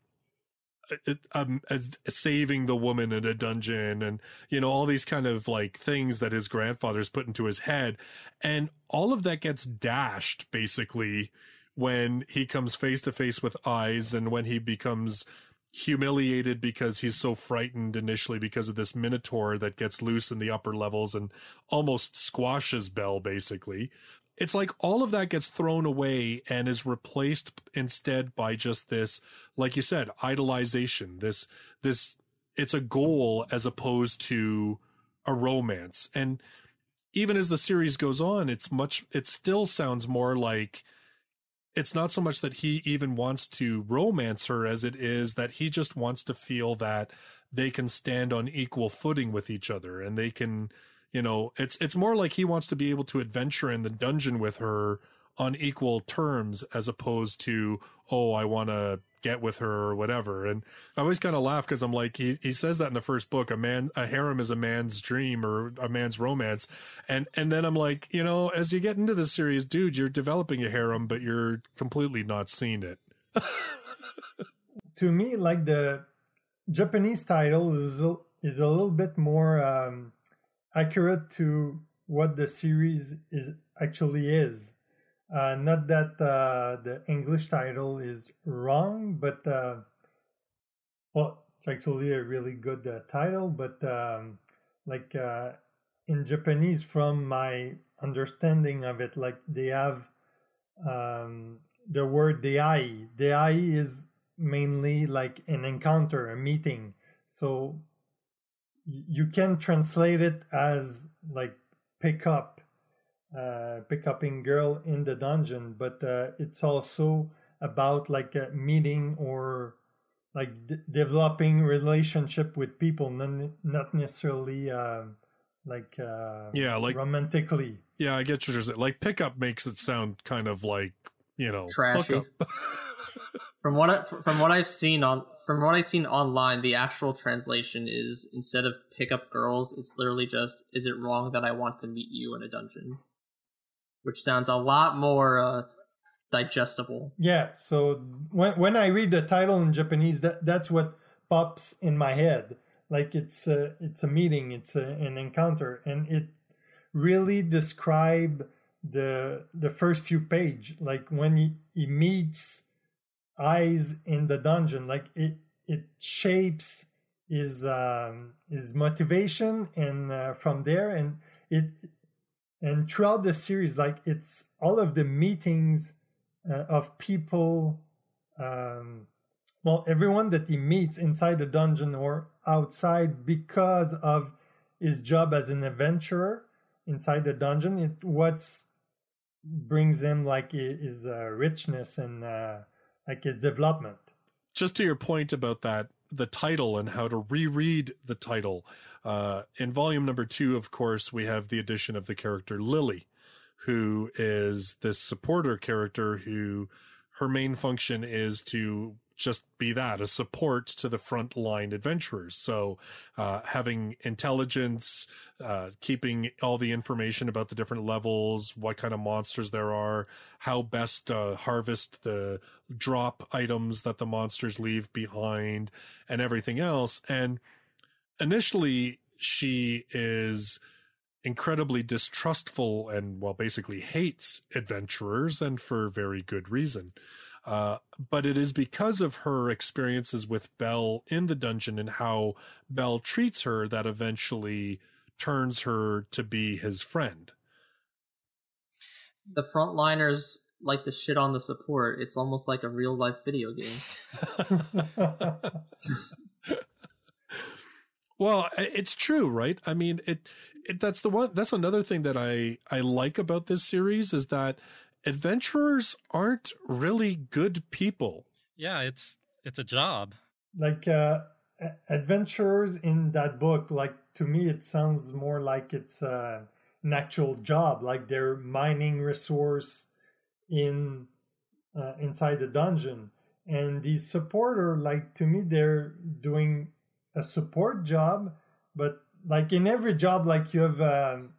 um, saving the woman in a dungeon and you know all these kind of like things that his grandfather's put into his head. And all of that gets dashed basically when he comes face to face with Aiz and when he becomes humiliated because he's so frightened initially because of this minotaur that gets loose in the upper levels and almost squashes Bell basically it's like all of that gets thrown away and is replaced instead by just this like you said idolization this this it's a goal as opposed to a romance. And even as the series goes on it's much it still sounds more like it's not so much that he even wants to romance her as it is that he just wants to feel that they can stand on equal footing with each other and they can you know it's it's more like he wants to be able to adventure in the dungeon with her on equal terms as opposed to oh i want to get with her or whatever. And i always kind of laugh because i'm like he, he says that in the first book a man a harem is a man's dream or a man's romance. And and then i'm like you know as you get into the series dude you're developing a harem but you're completely not seeing it. *laughs* To me like the japanese title is a, is a little bit more um accurate to what the series is actually is. Uh, not that uh, the English title is wrong, but uh, well, it's actually a really good uh, title. But um, like uh, in Japanese, from my understanding of it, like they have um, the word "dei." "Dei" is mainly like an encounter, a meeting. So you can translate it as like pick up uh pick upping girl in the dungeon but uh, it's also about like a meeting or like d- developing relationship with people not, not necessarily uh, like uh Yeah, like- romantically Yeah, I get what you're saying. Like pickup makes it sound kind of like you know Trashy. hookup. *laughs* From what I, from what I've seen on from what I've seen online, the actual translation is instead of pick up girls, it's literally just is it wrong that I want to meet you in a dungeon? Which sounds a lot more uh, digestible. Yeah, so when when I read the title in Japanese, that that's what pops in my head. Like it's a it's a meeting, it's a, an encounter, and it really describe the the first few page. Like when he, he meets Aiz in the dungeon, like it it shapes his um his motivation, and uh, from there, and it and throughout the series, like it's all of the meetings uh, of people um well everyone that he meets inside the dungeon or outside because of his job as an adventurer inside the dungeon it what's brings him like his uh, richness and uh, like his development Just to your point about that, the title and how to reread the title. Uh, in volume number two, of course, we have the addition of the character Lily, who is this supporter character who her main function is to just be that a support to the front line adventurers. So, uh, having intelligence, uh, keeping all the information about the different levels, what kind of monsters there are, how best to harvest the drop items that the monsters leave behind, and everything else. And initially, she is incredibly distrustful and, well, basically hates adventurers, and for very good reason. Uh, but it is because of her experiences with Bell in the dungeon and how Bell treats her that eventually turns her to be his friend. The frontliners like to shit on the support. It's almost like a real life video game. *laughs* Well, it's true, right? I mean, it, it that's the one that's another thing that I I like about this series is that adventurers aren't really good people. Yeah, it's it's a job. like uh adventurers in that book like to me it sounds more like it's uh, an actual job like they're mining resource in uh, inside the dungeon and the supporter like to me they're doing a support job but like in every job like you have um,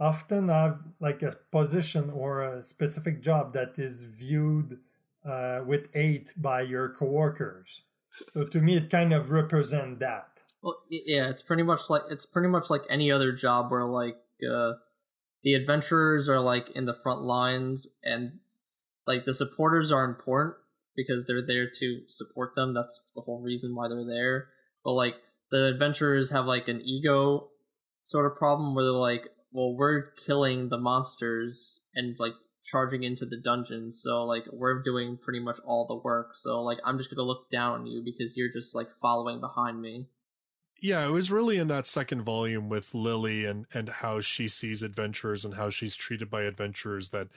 often have like a position or a specific job that is viewed uh, with hate by your coworkers so to me, it kind of represents that. Well, yeah, it's pretty much like it's pretty much like any other job where like uh, the adventurers are like in the front lines and like the supporters are important because they're there to support them. That's the whole reason why they're there. But like the adventurers have like an ego sort of problem where they're like, well, we're killing the monsters and like charging into the dungeon, so like we're doing pretty much all the work. So like I'm just gonna look down on you because you're just like following behind me. Yeah, it was really in that second volume with Lily and and how she sees adventurers and how she's treated by adventurers that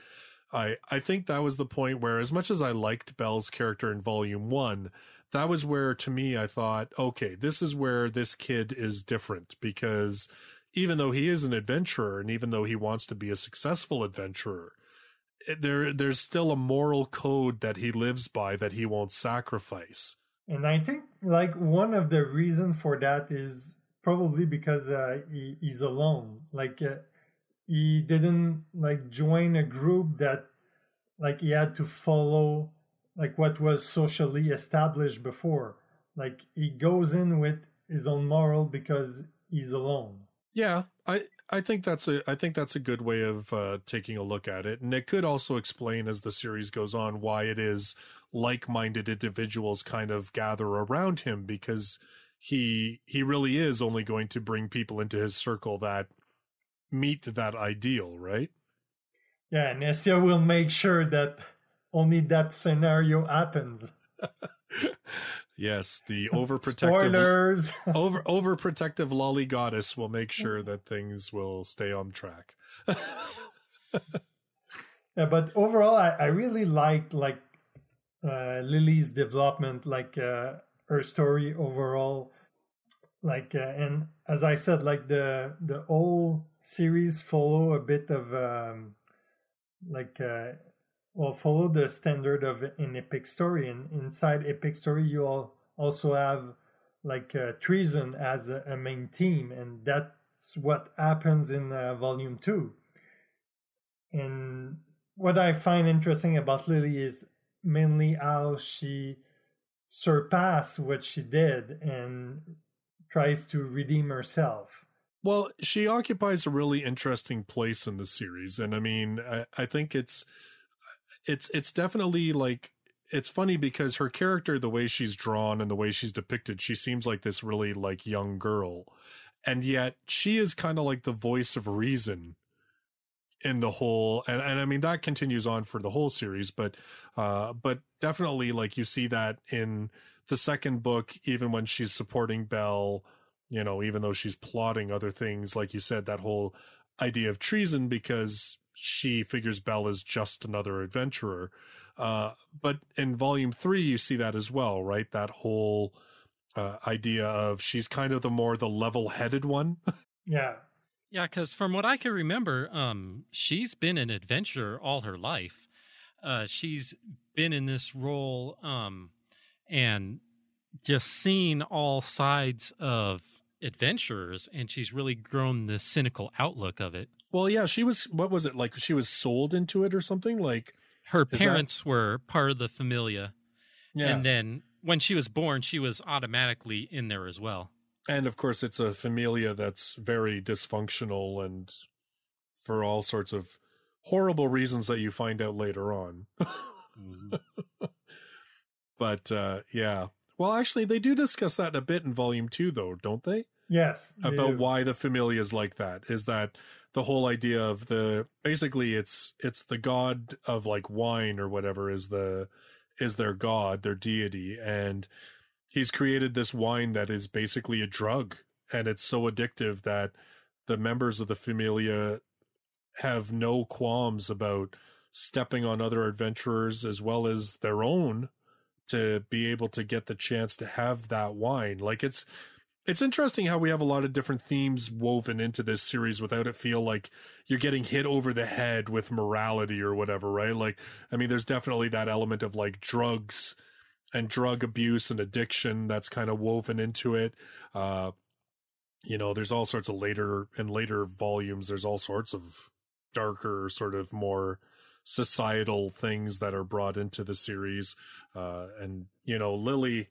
I I think that was the point where as much as I liked Bell's character in volume 1, that was where to me I thought, okay, this is where this kid is different because even though he is an adventurer and even though he wants to be a successful adventurer, there there's still a moral code that he lives by that he won't sacrifice. And I think like one of the reason for that is probably because uh, he, he's alone. Like uh, he didn't like join a group that like he had to follow like what was socially established before. Like he goes in with his own moral because he's alone. Yeah, I I think that's a I think that's a good way of uh, taking a look at it, and it could also explain as the series goes on why it is like-minded individuals kind of gather around him because he he really is only going to bring people into his circle that meet that ideal, right? Yeah, Hestia will make sure that only that scenario happens. *laughs* yes, the *laughs* overprotective Spoilers. *laughs* over overprotective loli goddess will make sure that things will stay on track. *laughs* yeah, but overall, I, I really liked like uh, Lily's development, like uh, her story overall. Like uh, and as I said, like the the whole series follow a bit of um, like uh, well follow the standard of an epic story, and inside epic story you all also have like uh, treason as a, a, main theme, and that's what happens in uh, volume two. And what I find interesting about Lily is mainly how she surpassed what she did and tries to redeem herself. Well, she occupies a really interesting place in the series, and I mean, I, I think it's it's it's definitely like it's funny because her character, the way she's drawn and the way she's depicted, she seems like this really like young girl, and yet she is kind of like the voice of reason in the whole and, and i mean that continues on for the whole series but uh but definitely like you see that in the second book even when she's supporting bell you know even though she's plotting other things like you said that whole idea of treason because she figures bell is just another adventurer uh but in volume 3 you see that as well right that whole uh, idea of she's kind of the more the level-headed one *laughs* yeah yeah, because from what I can remember, um, she's been an adventurer all her life. Uh, she's been in this role um, and just seen all sides of adventurers, and she's really grown the cynical outlook of it. Well, yeah, she was. What was it like? She was sold into it or something. Like her parents that... were part of the familia, yeah. and then when she was born, she was automatically in there as well. And of course, it's a familia that's very dysfunctional and for all sorts of horrible reasons that you find out later on. mm-hmm. *laughs* but uh, yeah. Well, actually, they do discuss that a bit in volume two, though, don't they? Yes. They about do. why the familia is like that. Is that the whole idea of the basically it's it's the god of like wine or whatever is the is their god, their deity, and he's created this wine that is basically a drug and it's so addictive that the members of the familia have no qualms about stepping on other adventurers as well as their own to be able to get the chance to have that wine. Like it's it's interesting how we have a lot of different themes woven into this series without it feel like you're getting hit over the head with morality or whatever right like i mean there's definitely that element of like drugs and drug abuse and addiction that's kind of woven into it. Uh, you know, there's all sorts of later and later volumes. There's all sorts of darker, sort of more societal things that are brought into the series. Uh, and you know, Lily,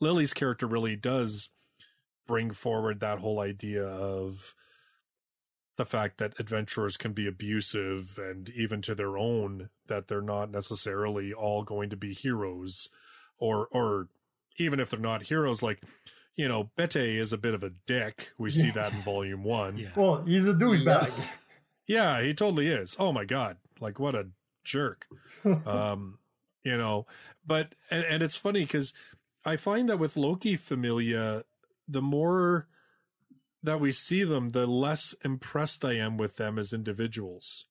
Lily's character really does bring forward that whole idea of the fact that adventurers can be abusive and even to their own that they're not necessarily all going to be heroes or or even if they're not heroes, like you know, Bete is a bit of a dick. We see that in *laughs* volume one. Yeah. Well, he's a douchebag. yeah, he totally is. Oh my god, like what a jerk. *laughs* um, you know, but and, and it's funny because I find that with Loki Familia, the more that we see them, the less impressed I am with them as individuals.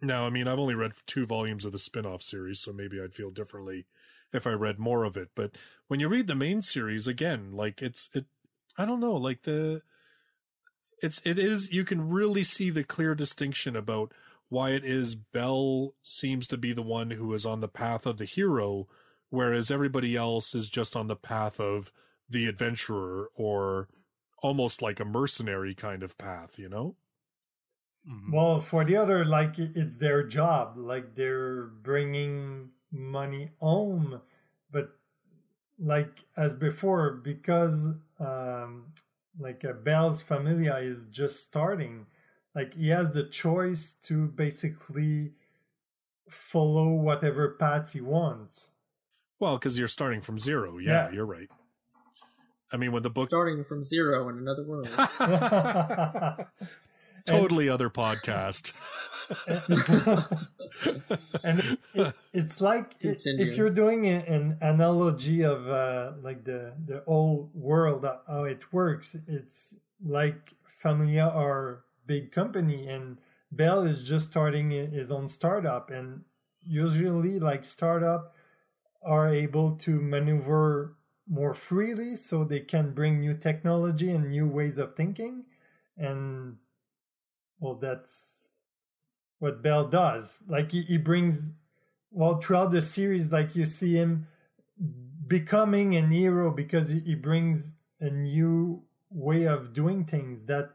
Now, I mean, I've only read two volumes of the spin off series, so maybe I'd feel differently if I read more of it. But when you read the main series again, like it's it I don't know, like the it's it is you can really see the clear distinction about why it is Bell seems to be the one who is on the path of the hero, whereas everybody else is just on the path of the adventurer or almost like a mercenary kind of path, you know? Mm-hmm. Well, for the other, like it's their job. Like they're bringing money home but like as before because um like uh, Bell's familia is just starting. Like he has the choice to basically follow whatever paths he wants. Well, because you're starting from zero. Yeah, Yeah. you're right. I mean, when the book Starting from zero in another world. *laughs* totally other podcast. *laughs* and it, it's like i- Continue. if you're doing a- an analogy of uh, like the the whole world uh, how it works it's like familia are big company and bell is just starting his own startup and usually like startup are able to maneuver more freely so they can bring new technology and new ways of thinking and well that's what Bell does. Like he, he brings well throughout the series, like you see him becoming an hero because he, he brings a new way of doing things that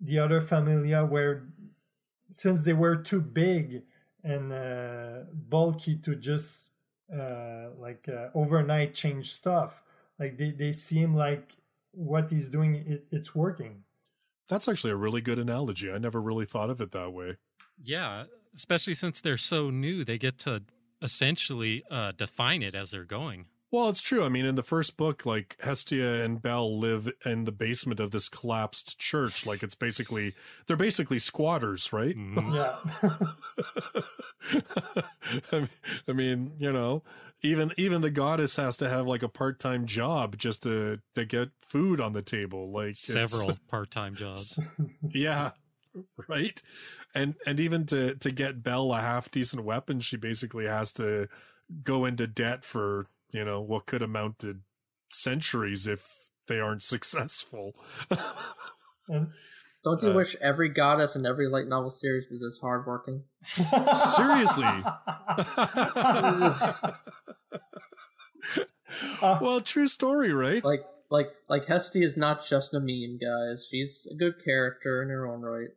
the other familia were since they were too big and uh, bulky to just uh, like uh, overnight change stuff. Like they, they seem like what he's doing, it, it's working. That's actually a really good analogy. I never really thought of it that way. Yeah, especially since they're so new, they get to essentially uh, define it as they're going. Well, it's true. I mean, in the first book, like Hestia and Bell live in the basement of this collapsed church. Like it's basically they're basically squatters, right? Mhm. Yeah. *laughs* I mean- I mean, you know, even even the goddess has to have like a part time job just to to get food on the table. Like Several *laughs* part-time jobs. yeah, right. And and even to to get Bell a half decent weapon, she basically has to go into debt for you know what could amount to centuries if they aren't successful. *laughs* and Don't you Uh, wish every goddess in every light novel series was as hardworking? Seriously. *laughs* Uh, well, true story, right? Like, like, like Hestie is not just a meme, guys. She's a good character in her own right.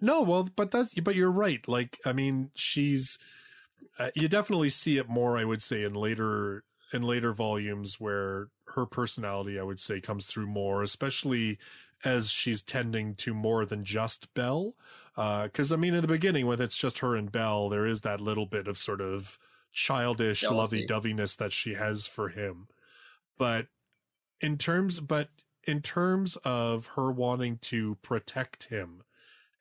No, well, but that's but you're right. Like, I mean, she's uh, you definitely see it more. I would say in later in later volumes where her personality, I would say, comes through more, especially as she's tending to more than just Bell. Because I mean, in the beginning, when it's just her and Bell, there is that little bit of sort of childish Jealousy. lovey-doveyness that she has for him. But in terms, but in terms of her wanting to protect him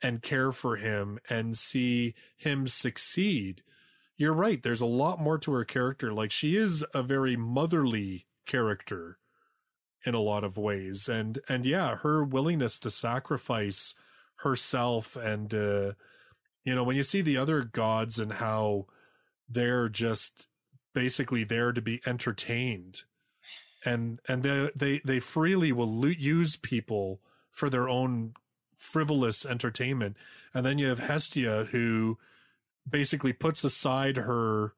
and care for him and see him succeed. You're right. There's a lot more to her character. Like she is a very motherly character in a lot of ways. And, and yeah, her willingness to sacrifice herself and, uh, you know, when you see the other gods and how they're just basically there to be entertained and, and they, they, they freely will use people for their own frivolous entertainment. And then you have Hestia who basically puts aside her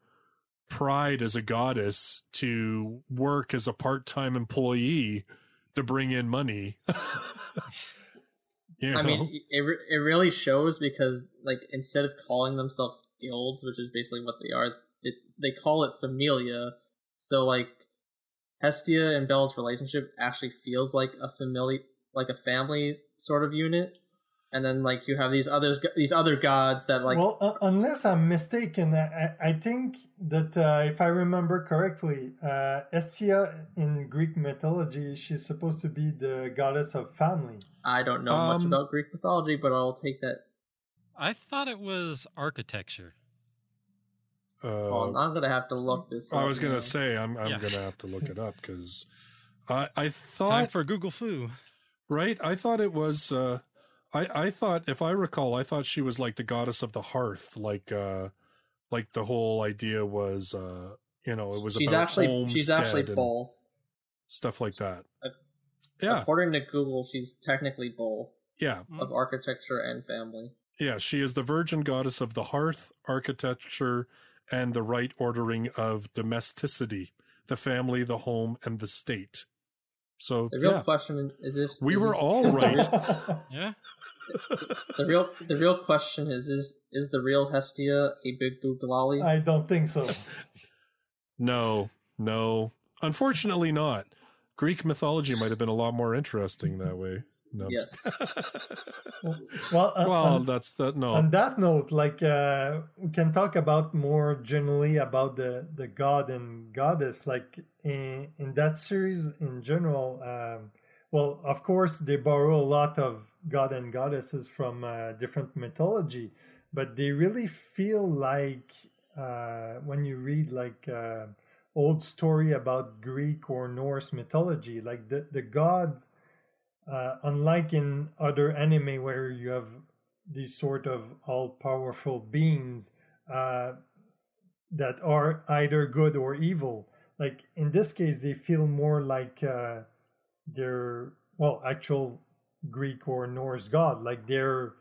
pride as a goddess to work as a part-time employee to bring in money. *laughs* you I mean, it it really shows because like instead of calling themselves guilds, which is basically what they are, it, they call it familia. So like Hestia and Bell's relationship actually feels like a family, like a family sort of unit. And then like you have these other these other gods that like well, uh, unless I'm mistaken, I, I I think that uh, if I remember correctly, uh, Hestia in Greek mythology, she's supposed to be the goddess of family. I don't know much Um, about Greek mythology, but I'll take that. I thought it was architecture. Uh, on. I'm gonna have to look this. I up was gonna now. say I'm I'm Yeah. gonna have to look it up because I I *laughs* Time thought for Google Fu. right I thought it was uh I I thought if I recall I thought she was like the goddess of the hearth like uh like the whole idea was uh you know it was she's about actually she's actually homestead and both. stuff like that Uh, yeah According to Google, she's technically both yeah of architecture and family. Yeah she is the virgin goddess of the hearth architecture and the right ordering of domesticity the family the home and the state so The real yeah question is if We is were this- all the real- *laughs* Yeah. The real the real question is is is the real Hestia a big boob loli? I don't think so. No, no. Unfortunately not. Greek mythology might have been a lot more interesting that way. No, Yes. *laughs* Well, uh, well, on, that's that. No, on that note, like uh, we can talk about more generally about the the god and goddess. Like in in that series in general. Um, well, of course, they borrow a lot of god and goddesses from uh, different mythology, but they really feel like uh, when you read like uh, old story about Greek or Norse mythology, like the the gods uh, unlike in other anime where you have these sort of all-powerful beings uh, that are either good or evil like in this case they feel more like uh, they're well actual greek or norse god like they're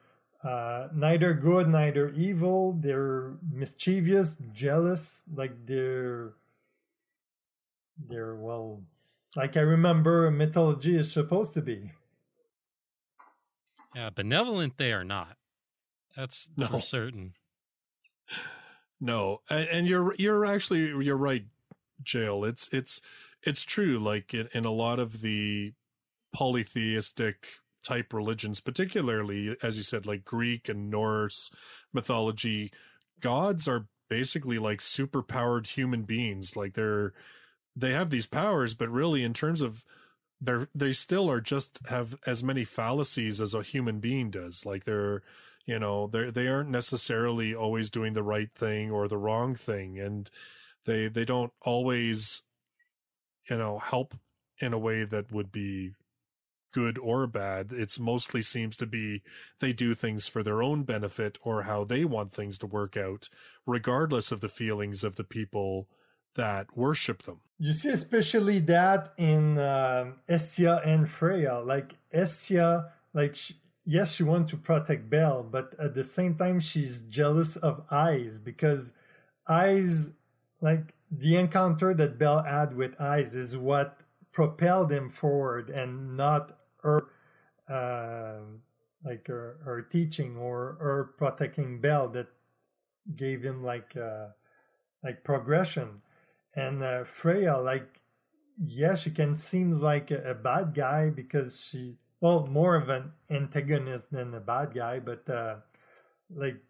uh, neither good neither evil they're mischievous jealous like they're they're well like i remember mythology is supposed to be Yeah, benevolent they are not. That's *laughs* No. for certain. no, and, and you're you're actually you're right, Jail. It's it's it's true. Like in, in a lot of the polytheistic type religions, particularly as you said, like Greek and Norse mythology, gods are basically like super powered human beings. Like they're they have these powers, but really in terms of they're they still are just have as many fallacies as a human being does. Like they're you know they they aren't necessarily always doing the right thing or the wrong thing, and they they don't always you know help in a way that would be good or bad. It's mostly seems to be they do things for their own benefit or how they want things to work out, regardless of the feelings of the people that worship them. You see, especially that in um Estia and Freya. Like Estia, like sh yes, she wants to protect Bell, but at the same time, she's jealous of Aiz because Aiz, like the encounter that Bell had with Aiz, is what propelled him forward, and not her, uh, like her, her teaching or her protecting Bell that gave him like uh, like progression and uh, Freya, like, yeah, she can seems like a, a bad guy because she, well, more of an antagonist than a bad guy, but uh, like,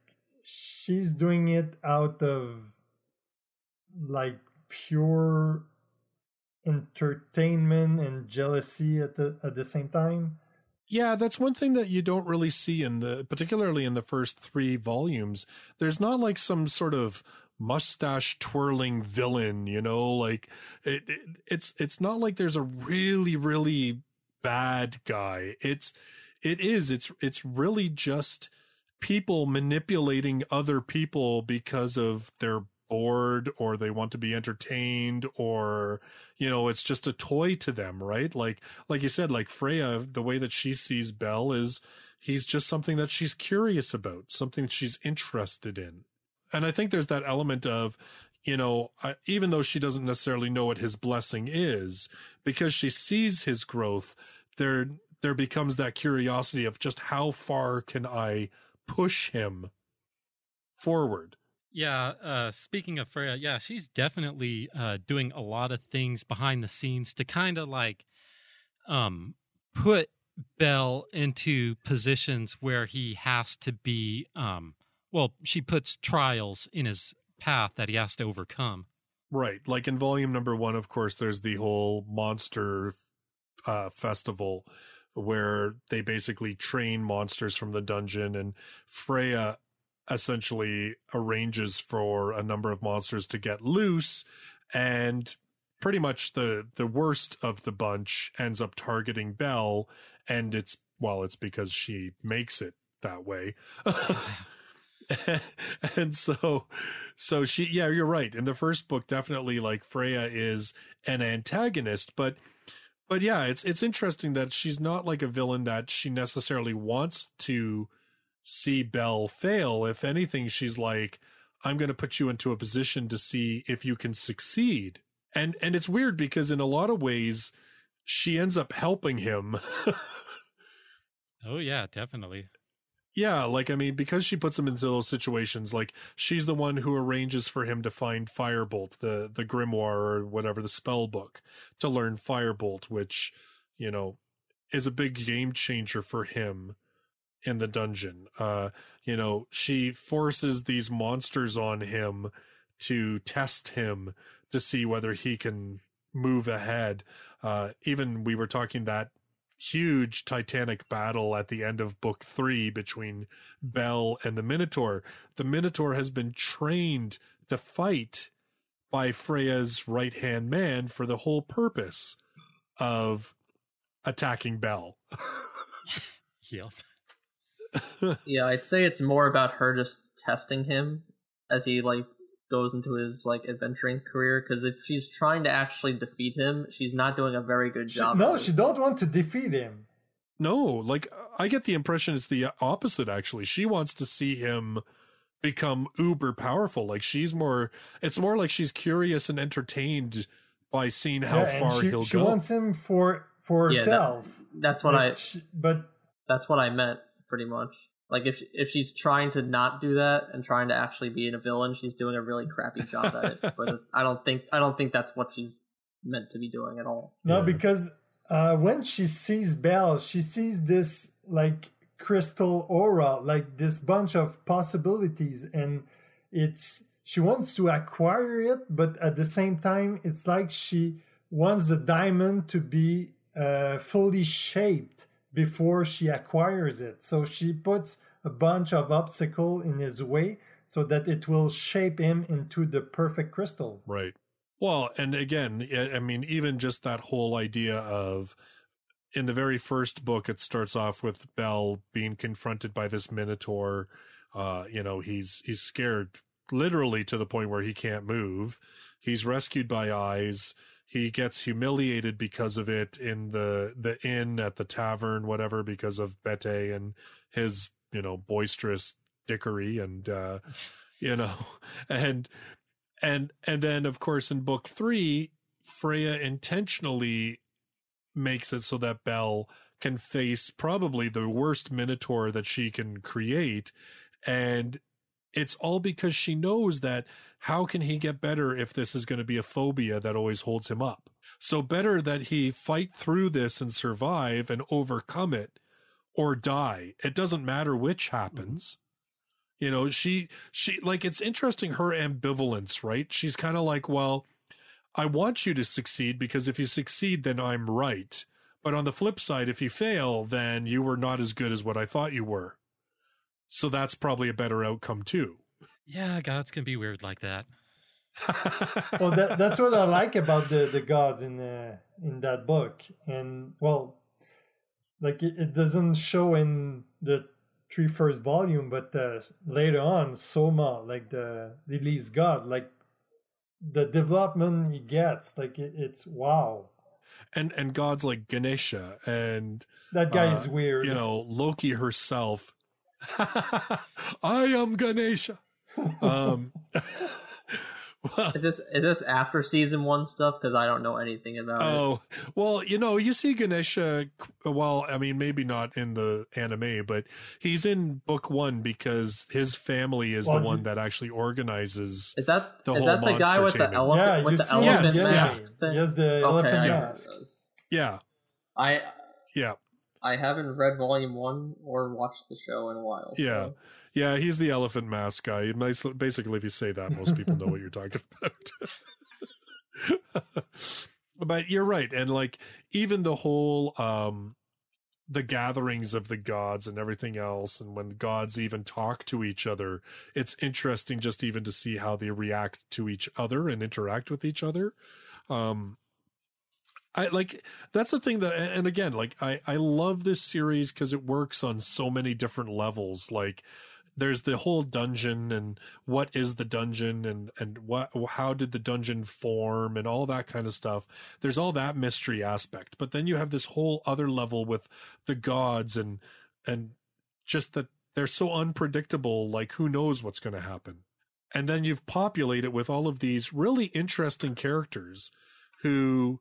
she's doing it out of like pure entertainment and jealousy at the at the same time. Yeah, that's one thing that you don't really see in the particularly in the first 3 volumes. There's not like some sort of mustache twirling villain, you know, like it, it it's it's not like there's a really really bad guy. It's it is. It's it's really just people manipulating other people because of their bored or they want to be entertained or you know it's just a toy to them right? Like like you said like freya the way that she sees bell is he's just something that she's curious about something that she's interested in and i think there's that element of you know even though she doesn't necessarily know what his blessing is because she sees his growth there there becomes that curiosity of just how far can i push him forward Yeah, uh, speaking of Freya, yeah, she's definitely uh, doing a lot of things behind the scenes to kind of like um, put Bell into positions where he has to be. Um, well, she puts trials in his path that he has to overcome. Right. Like in volume number one, of course, there's the whole monster uh, festival where they basically train monsters from the dungeon, and Freya essentially arranges for a number of monsters to get loose, and pretty much the the worst of the bunch ends up targeting Bell, and it's well, it's because she makes it that way. *laughs* *laughs* *laughs* and so so she yeah you're right. In the first book definitely like freya is an antagonist but but yeah it's it's interesting that she's not like a villain that she necessarily wants to see bell fail. If anything she's like i'm going to put you into a position to see if you can succeed. And and it's weird because in a lot of ways she ends up helping him. *laughs* Oh yeah, definitely. Yeah, like I mean, because she puts him into those situations, like she's the one who arranges for him to find Firebolt, the the grimoire or whatever, the spell book, to learn Firebolt, which, you know, is a big game changer for him in the dungeon. Uh, you know, she forces these monsters on him to test him to see whether he can move ahead. Uh, even we were talking that huge titanic battle at the end of book three between Bell and the Minotaur. The Minotaur has been trained to fight by Freya's right hand man for the whole purpose of attacking Bell. *laughs* Yep. yeah, I'd say it's more about her just testing him as he like goes into his like adventuring career. Because if she's trying to actually defeat him, she's not doing a very good She- job. no, she don't want to defeat him. No, like I get the impression it's the opposite actually. She wants to see him become uber powerful. Like she's more it's more like she's curious and entertained by seeing how Yeah, far she, he'll she go. She wants him for for Yeah, that- herself. That's what Like, I. she- but That's what I meant, pretty much. Like if if she's trying to not do that and trying to actually be in a villain, she's doing a really crappy job at it. But I don't think I don't think that's what she's meant to be doing at all. no, Yeah. because uh, when she sees Bell, she sees this like crystal aura, like this bunch of possibilities, and it's she wants to acquire it, but at the same time, it's like she wants the diamond to be uh, fully shaped before she acquires it. So she puts a bunch of obstacle in his way so that it will shape him into the perfect crystal. Right. Well, and again, I mean, even just that whole idea of in the very first book, it starts off with Bell being confronted by this Minotaur. Uh, you know, he's he's scared literally to the point where he can't move. He's rescued by Aiz. He gets humiliated because of it in the the inn at the tavern, whatever, because of Bete and his you know boisterous dickery and uh, you know *laughs* and and and then of course in book three freya intentionally makes it so that bell can face probably the worst minotaur that she can create. And it's all because she knows that how can he get better if this is going to be a phobia that always holds him up? So better that he fight through this and survive and overcome it or die. It doesn't matter which happens. Mm-hmm. You know she she like it's interesting her ambivalence right? She's kind of like well i want you to succeed because if you succeed then i'm right. But on the flip side if you fail then you were not as good as what i thought you were. So that's probably a better outcome too Yeah, gods can be weird like that. well that, that's what i like about the the gods in the in that book. And well like it, it doesn't show in the three first volume but uh, later on soma like the release god like the development he gets like it, it's wow. And and gods like ganesha and that guy Uh, is weird. you know loki herself. *laughs* I am ganesha um *laughs* well, Is this is this after season one stuff? Because I don't know anything about it. Oh, well, you know, you see Ganesha, well, I mean, maybe not in the anime, but he's in book one because his family is Well, the one that actually organizes. Is that The is whole that the guy with the elephant yeah with the see elephant Yes, his yeah. mask thing? yes the Okay, elephant I mask what it is. Yeah, I yeah, I haven't read volume one or watched the show in a while. So- yeah, he's the elephant mask guy. Basically, if you say that, most people know what you're talking *laughs* about. *laughs* but you're right. And like, even the whole, um, the gatherings of the gods and everything else and when gods even talk to each other it's interesting just even to see how they react to each other and interact with each other um i like that's the thing that and again like i i love this series because it works on so many different levels like there's the whole dungeon and what is the dungeon and and what how did the dungeon form and all that kind of stuff. There's all that mystery aspect but then you have this whole other level with the gods and and just that they're so unpredictable like who knows what's going to happen. And then you've populated with all of these really interesting characters who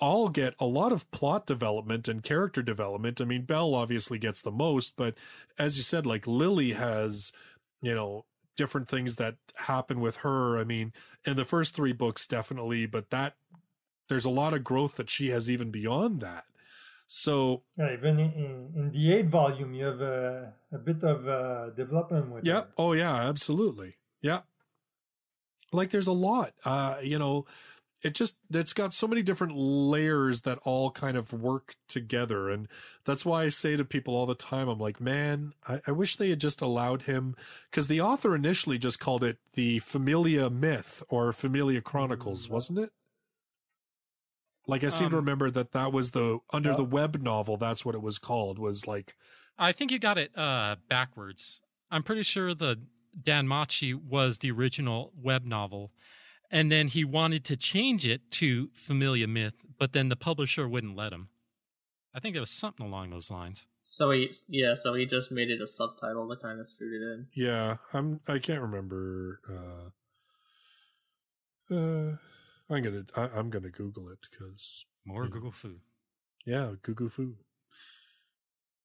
all get a lot of plot development and character development. I mean, Bell obviously gets the most, but as you said, like Lily has, you know, different things that happen with her. I mean, in the first three books, definitely, but that there's a lot of growth that she has even beyond that. So yeah, even in, in the eighth volume, you have a, a bit of uh, development with. Yep. Her. Oh yeah, absolutely. Yeah. Like there's a lot. Uh, you know, it just it's got so many different layers that all kind of work together. And that's why i say to people all the time i'm like man i, I wish they had just allowed him because the author initially just called it the familia myth or familia chronicles mm-hmm. wasn't it? Like i seem um, to remember that that was the under the web novel that's what it was called was like i think you got it uh backwards. I'm pretty sure the dan danmachi was the original web novel and then he wanted to change it to Familia Myth, but then the publisher wouldn't let him. I think it was something along those lines. So he, yeah, so he just made it a subtitle to kind of shoot it in. Yeah, I'm. I can't remember. Uh, uh, I'm gonna. I, am gonna Google it because more Google know. food. Yeah, Google Fu.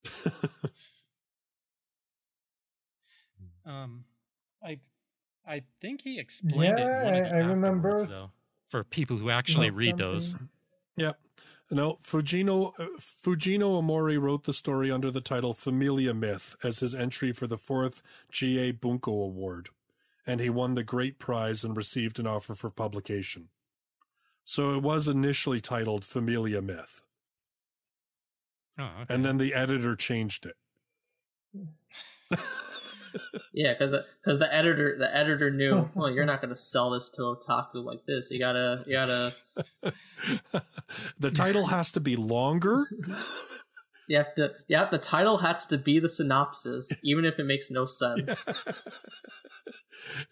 *laughs* um, I I think he explained yeah, it. I, I remember. Though, for people who actually read those. Yep. No, Fujino uh, Fujino Omori wrote the story under the title Familia Myth as his entry for the fourth GA Bunko Award, and he won the great prize and received an offer for publication. So it was initially titled Familia Myth. Oh, okay. And then the editor changed it. *laughs* *laughs* yeah, because because the editor the editor knew. *laughs* Well, you're not going to sell this to otaku like this. You gotta you gotta. *laughs* the title has to be longer. You have to. Yeah, the title has to be the synopsis, even if it makes no sense.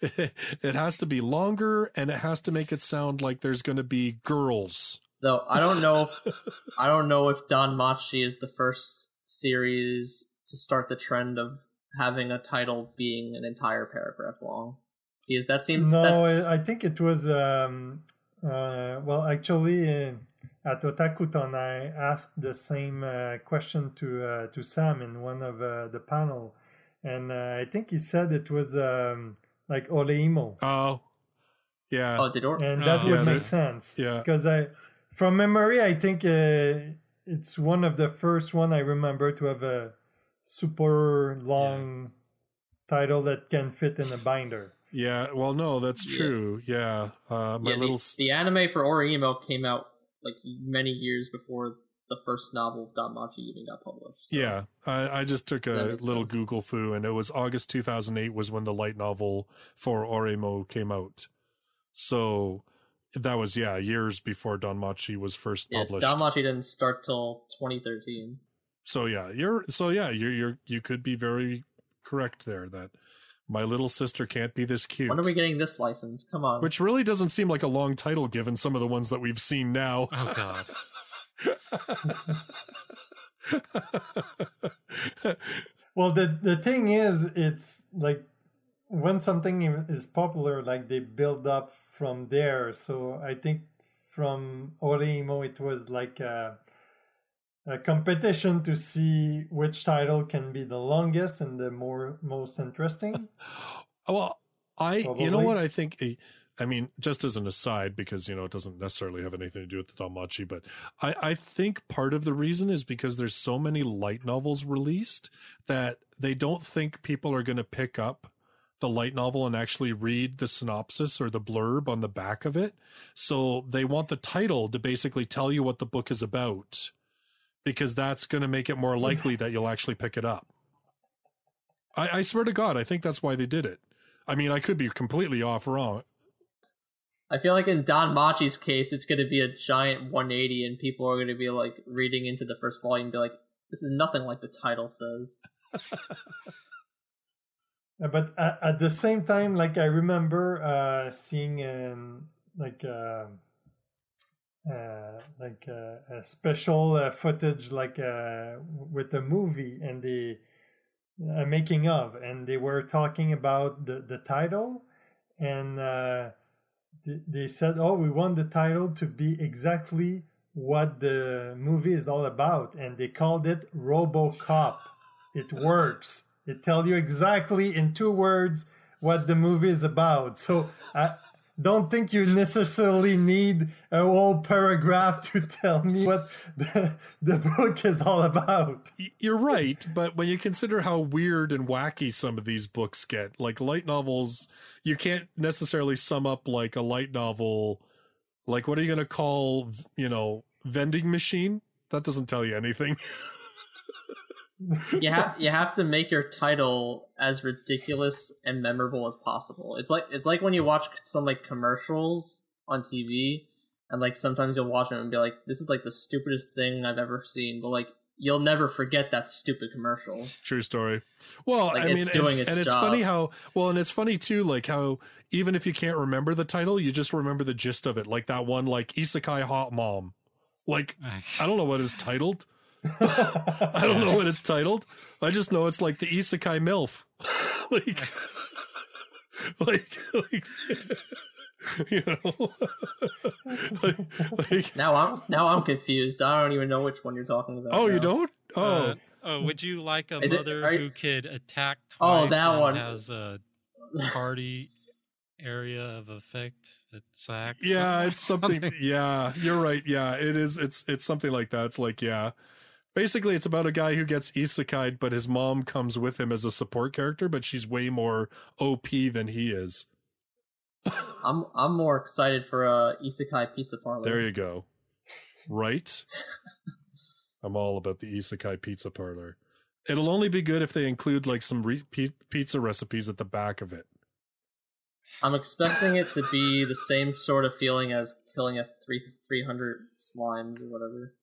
*laughs* it has to be longer, and it has to make it sound like there's going to be girls. Though I don't know, if, I don't know if Danmachi is the first series to start the trend of having a title being an entire paragraph long. Because that seems no. I think it was um, uh, well actually uh, at Otakuthon I asked the same uh, question to uh, to Sam in one of uh, the panel, and uh, I think he said it was um, like Oreimo. Oh, yeah. Oh, did or- and that oh. would yeah, make sense. Yeah, because I from memory I think it's one of the first one I remember to have a super long yeah. title that can fit in a binder. Yeah, well, no, that's true. Yeah, yeah. Uh, my yeah, little the, the, anime for Oreimo came out like many years before the first novel of DanMachi even got published. So. Yeah, I, I, just took a little sense. Google Fu, and it was August 2008 was when the light novel for Oreimo came out. So that was yeah years before DanMachi was first yeah, published. DanMachi didn't start till 2013 so yeah, you're so yeah, you're you're you could be very correct there that my little sister can't be this cute. When are we getting this license? Come on. Which really doesn't seem like a long title given some of the ones that we've seen now. Oh god. *laughs* well, the the thing is, it's like when something is popular, like they build up from there. So I think from Oreimo, it was like. Uh, a competition to see which title can be the longest and the more most interesting. *laughs* well, I Probably. you know what I think. Eh, I mean, just as an aside, because you know it doesn't necessarily have anything to do with the DanMachi, but I I think part of the reason is because there's so many light novels released that they don't think people are going to pick up the light novel and actually read the synopsis or the blurb on the back of it. So they want the title to basically tell you what the book is about because that's going to make it more likely that you'll actually pick it up. I, I swear to God, I think that's why they did it. I mean, I could be completely off wrong. I feel like in DanMachi's case, it's going to be a giant 180, and people are going to be like reading into the first volume and be like, "This is nothing like the title says." *laughs* but at, at, the same time, like I remember uh, seeing in like. Uh, uh, like uh, a special uh, footage like uh, with a movie and the uh, making of and they were talking about the, the title and uh, th- they said oh we want the title to be exactly what the movie is all about, and they called it RoboCop. It works. It tells you exactly in two words what the movie is about. So I don't think you necessarily need a whole paragraph to tell me what the, the book is all about. You're right, but when you consider how weird and wacky some of these books get, like light novels, you can't necessarily sum up like a light novel. Like, what are you going to call, you know, vending machine? That doesn't tell you anything. *laughs* you have *laughs* you have to make your title as ridiculous and memorable as possible. It's like it's like when you watch some like commercials on TV, and like sometimes you'll watch them and be like, "This is like the stupidest thing I've ever seen," but like you'll never forget that stupid commercial. True story. Well, Like, I it's mean, doing and, its and it's job. funny how well, and it's funny too, like how even if you can't remember the title, you just remember the gist of it. Like that one, like Isekai Hot Mom. Like I don't know what it's titled. *laughs* I don't know what it's titled. I just know it's like the Isekai MILF. *laughs* *laughs* like, like, like, you know, like, like, Now I'm now I'm confused. I don't even know which one you're talking about. oh, you don't? Oh, Uh, oh, would you like a Is mother are you- who could attack Twice Oh, that and one. has a party area of effect at Saks? yeah, it's something, Yeah, you're right. Yeah, it is. It's it's something like that. It's like yeah. Basically, it's about a guy who gets isekai'd, but his mom comes with him as a support character, but she's way more OP than he is. *laughs* I'm I'm more excited for uh, Isekai Pizza Parlor. There you go. *laughs* Right? I'm all about the isekai pizza parlor. It'll only be good if they include like some re- pi- pizza recipes at the back of it. I'm expecting it to be the same sort of feeling as killing a three three hundred slimes or whatever.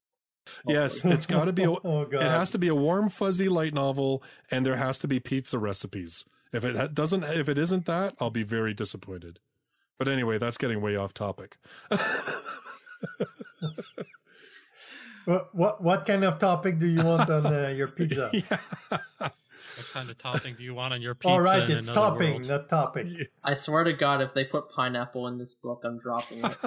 Yes, it's got to be. A, *laughs* oh it has to be a warm, fuzzy light novel, and there has to be pizza recipes. If it doesn't, if it isn't that, I'll be very disappointed. But anyway, that's getting way off topic. *laughs* What, what what kind of topic do you want on uh, your *laughs* pizza? yeah. What kind of topping do you want on your pizza? All right, in it's topping, world? not topic. *laughs* I swear to God, if they put pineapple in this book, I'm dropping it.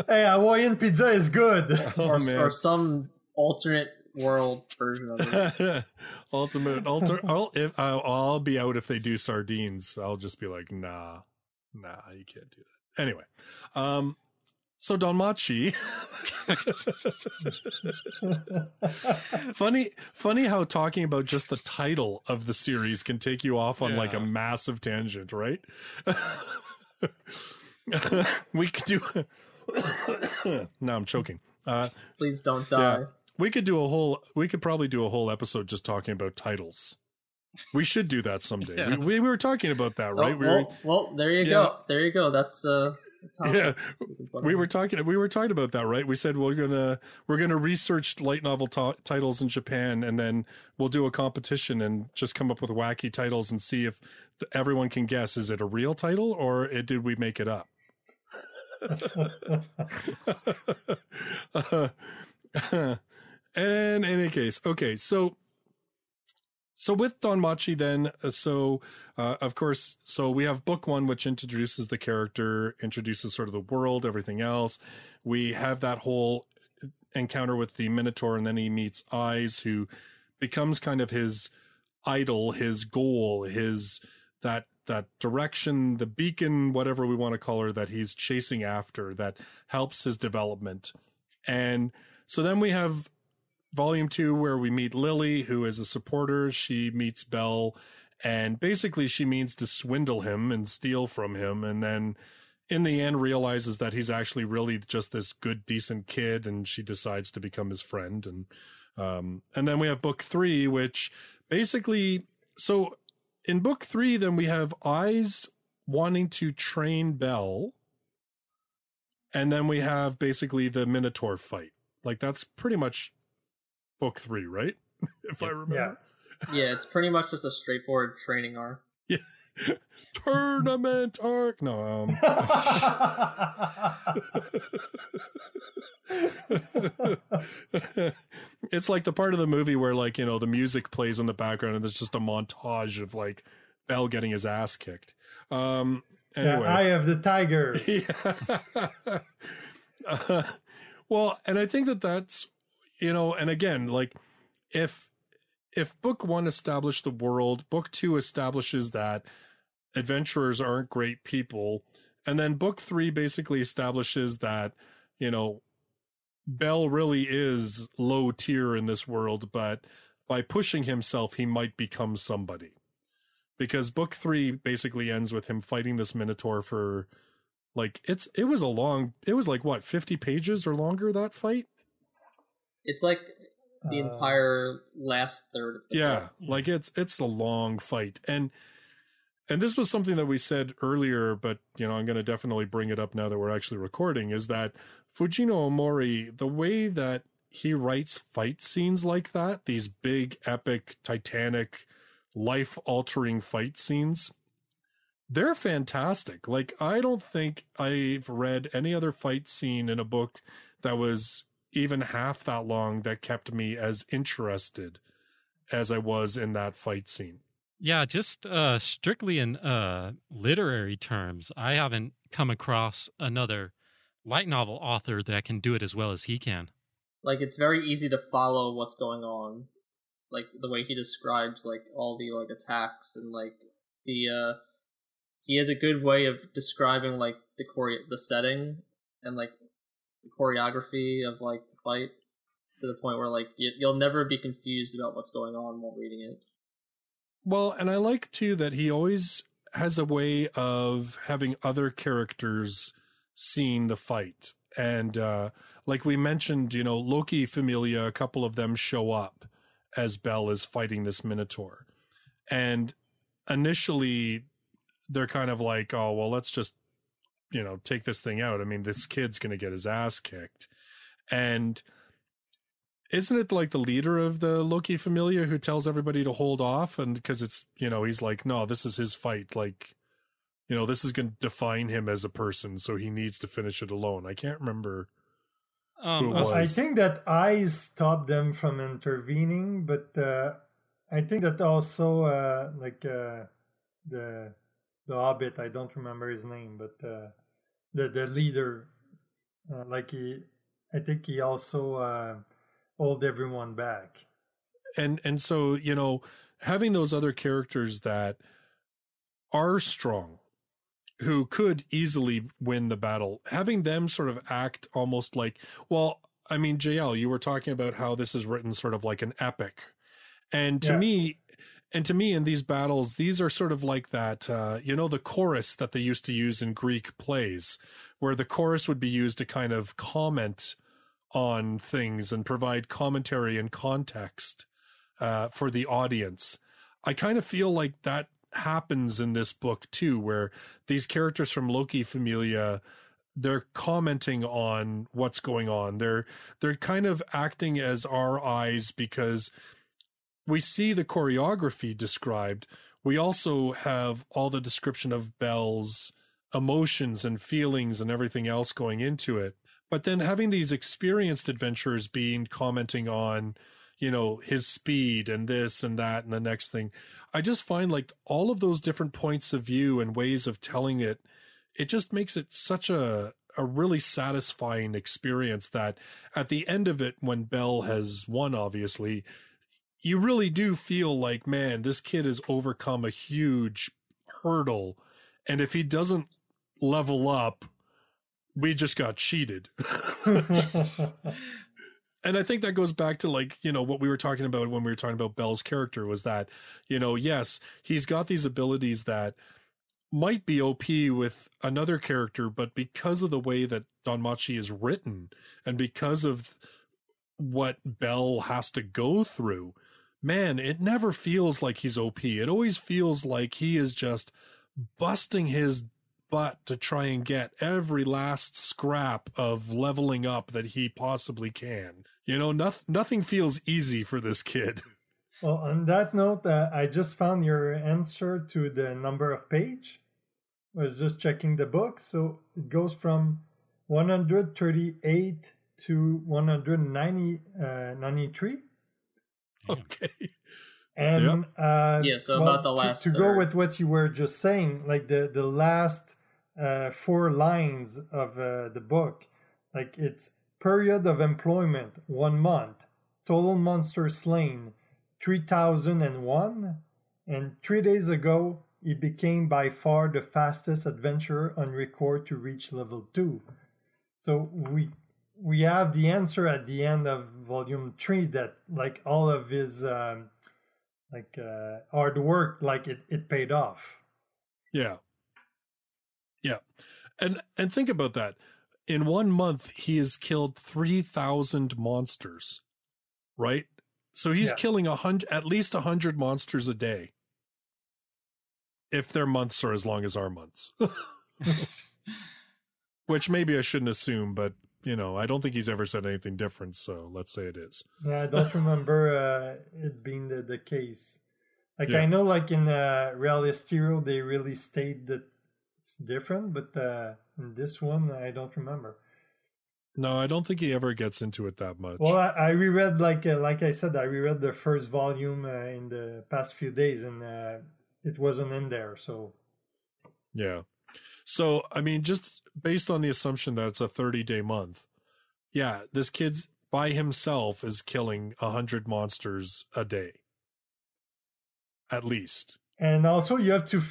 *laughs* hey, Hawaiian pizza is good. *laughs* oh or, man. or some alternate world version of it. Ultimate alter. I'll if I'll, I'll be out if they do sardines. I'll just be like, nah, nah, you can't do that. Anyway, um, so Danmachi. funny, funny how talking about just the title of the series can take you off on like a massive tangent, right? *laughs* we could do. *coughs* now I'm choking. Uh, Please don't die. Yeah. we could do a whole. We could probably do a whole episode just talking about titles. We should do that someday. Yes. We, we were talking about that, Oh, right? we well, well, there you Yeah. go. There you go. That's uh. That's how- were, yeah, we were talking. We were talking about that, right? We said we're gonna we're gonna research light novel to- titles in Japan, and then we'll do a competition and just come up with wacky titles and see if th- everyone can guess: is it a real title or it, did we make it up? *laughs* *laughs* Uh, *laughs* in any case, okay, so so with Danmachi, then, uh, so uh, of course, so we have book one, which introduces the character, introduces sort of the world, everything else. We have that whole encounter with the Minotaur, and then he meets Aiz, who becomes kind of his idol, his goal, his that that direction, the beacon, whatever we want to call her, that he's chasing after, that helps his development. And so then we have volume two where we meet Lily, who is a supporter. She meets Bell, and basically she means to swindle him and steal from him, and then in the end realizes that he's actually really just this good, decent kid, and she decides to become his friend. And um, and then we have book three, which basically so in book three, then we have Aiz wanting to train Bell. And then we have basically the Minotaur fight. Like that's pretty much book three, right? *laughs* if I Yep. remember. Yeah, it's pretty much just a straightforward training arc. Yeah. *laughs* Tournament arc. No, um *laughs* it's like the part of the movie where like, you know, the music plays in the background and there's just a montage of like Bell getting his ass kicked. Um Anyway. The eye of the tiger. yeah. Uh, well, and I think that that's you know, and again, like if if book one established the world, book two establishes that adventurers aren't great people, and then book three basically establishes that you know Bell really is low tier in this world, but by pushing himself, he might become somebody. Because book three basically ends with him fighting this Minotaur for like it's it was a long it was like what, fifty pages or longer that fight? It's like the Uh, entire last third of the Yeah, book. like it's it's a long fight. And and this was something that we said earlier, but you know, I'm gonna definitely bring it up now that we're actually recording, is that Fujino Omori, the way that he writes fight scenes like that, these big, epic, titanic, life altering fight scenes, they're fantastic. Like, I don't think I've read any other fight scene in a book that was even half that long that kept me as interested as I was in that fight scene. Yeah, just uh, strictly in uh, literary terms, I haven't come across another light novel author that can do it as well as he can. Like it's very easy to follow what's going on. Like the way he describes like all the like attacks and like the uh he has a good way of describing like the chore the setting and like the choreography of like the fight to the point where like you, you'll never be confused about what's going on while reading it. Well, and I like too that he always has a way of having other characters seeing the fight. And uh like we mentioned, you know, Loki Familia, a couple of them show up as Bell is fighting this Minotaur. And initially they're kind of like, oh well let's just, you know, take this thing out. I mean, this kid's gonna get his ass kicked. And isn't it like the leader of the Loki Familia who tells everybody to hold off? And because it's, you know, he's like, no, this is his fight. Like, you know, this is going to define him as a person. So he needs to finish it alone. I can't remember. Um, Who I? I think that Aiz stopped them from intervening, but uh, I think that also uh, like uh, the the Hobbit. I don't remember his name, but uh, the the leader, uh, like he, I think he also uh, hold everyone back. And, and so, you know, having those other characters that are strong, who could easily win the battle, having them sort of act almost like, well, I mean, JL, you were talking about how this is written sort of like an epic. And to Yeah. me, and to me in these battles, these are sort of like that, uh, you know, the chorus that they used to use in Greek plays, where the chorus would be used to kind of comment on things and provide commentary and context uh, for the audience. I kind of feel like that happens in this book too, where these characters from Loki Familia they're commenting on what's going on. They're they're kind of acting as our eyes because we see the choreography described. We also have all the description of Bell's emotions and feelings and everything else going into it. But then having these experienced adventurers being commenting on, you know, his speed and this and that and the next thing. I just find like all of those different points of view and ways of telling it, it just makes it such a a really satisfying experience that at the end of it when Bell has won obviously, you really do feel like, man, this kid has overcome a huge hurdle. And if he doesn't level up, we just got cheated. *laughs* and I think that goes back to like, you know, what we were talking about when we were talking about Bell's character was that, you know, yes, he's got these abilities that might be OP with another character, but because of the way that Danmachi is written and because of what Bell has to go through, man, it never feels like he's OP. It always feels like he is just busting his butt to try and get every last scrap of leveling up that he possibly can. You know, no, nothing feels easy for this kid. *laughs* Well, on that note, uh, I just found your answer to the number of page. I was just checking the book, so it goes from 138 to 190, uh, 93. *laughs* Okay. And uh, Yeah, so well, about the to- last To, go with what you were just saying, like the the last uh, four lines of uh, the book. Like it's period of employment one month, total monster slain three thousand and one, and three days ago he became by far the fastest adventurer on record to reach level two. So we we have the answer at the end of volume three that like all of his um, like uh, hard work like it, it paid off Yeah. Yeah. And and think about that. In one month he has killed 3000 monsters. Right? So he's Yeah. killing a hundred at least a 100 monsters a day. If their months are as long as our months. *laughs* *laughs* Which maybe I shouldn't assume, but you know, I don't think he's ever said anything different, so let's say it is. yeah i don't remember uh, it being the, the case like Yeah. i know like in uh, realist hero they really state that it's different but uh, in this one i don't remember No, I don't think he ever gets into it that much. well i, I reread like uh, like i said i reread the first volume uh, in the past few days and uh, it wasn't in there so Yeah. So, I mean, just based on the assumption that it's a 30 day month, yeah, this kid's by himself is killing a 100 monsters a day. At least. and also you have to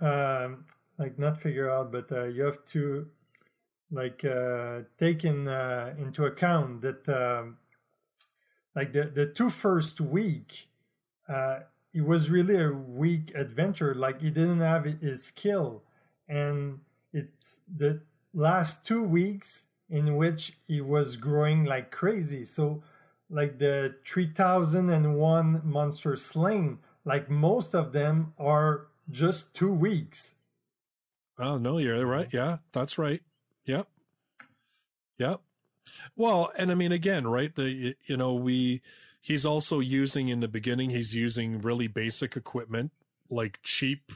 um, like not figure out but uh, you have to like uh, take in uh, into account that um, like the the two first week uh, it was really a weak adventure like he didn't have his skill and it's the last two weeks in which he was growing like crazy so like the 3001 monster slain like most of them are just two weeks Oh, no, you're right. Yeah, that's right. Yep. Yep. Well, and I mean, again, right? The, you know, we, he's also using in the beginning, he's using really basic equipment, like cheap,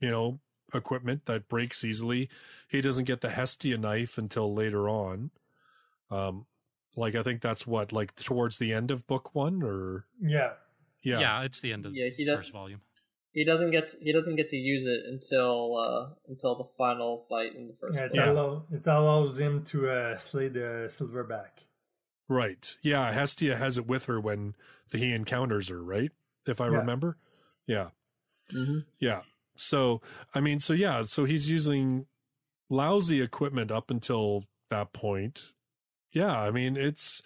you know, equipment that breaks easily. He doesn't get the Hestia knife until later on. Um, like I think that's what, like towards the end of book one, or yeah yeah, yeah. it's the end of Yeah, he the first volume. He doesn't get he doesn't get to use it until uh, until the final fight in the first. Yeah, it. Yeah. Allow, it allows him to uh, slay the silverback. right, yeah. Hestia has it with her when he encounters her, right? If I Yeah. remember, yeah. hmm Yeah. So, I mean, so yeah, so he's using lousy equipment up until that point. Yeah, I mean, it's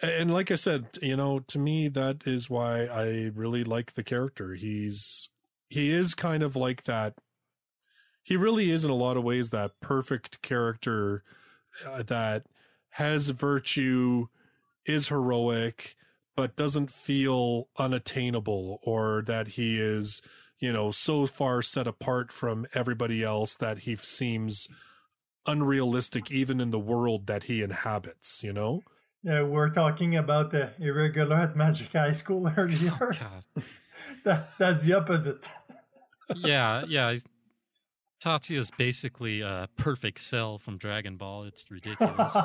and like I said, you know, to me that is why I really like the character. He's he is kind of like that he really is in a lot of ways that perfect character uh, that has virtue, is heroic, but doesn't feel unattainable or that he is, you know, so far set apart from everybody else that he seems unrealistic even in the world that he inhabits, you know? Yeah, we're talking about the irregular at Magic High School *laughs* earlier. Oh, God. *laughs* that, that's the opposite. *laughs* yeah, yeah. he's- Tatsuya is basically a perfect cell from Dragon Ball. It's ridiculous. *laughs*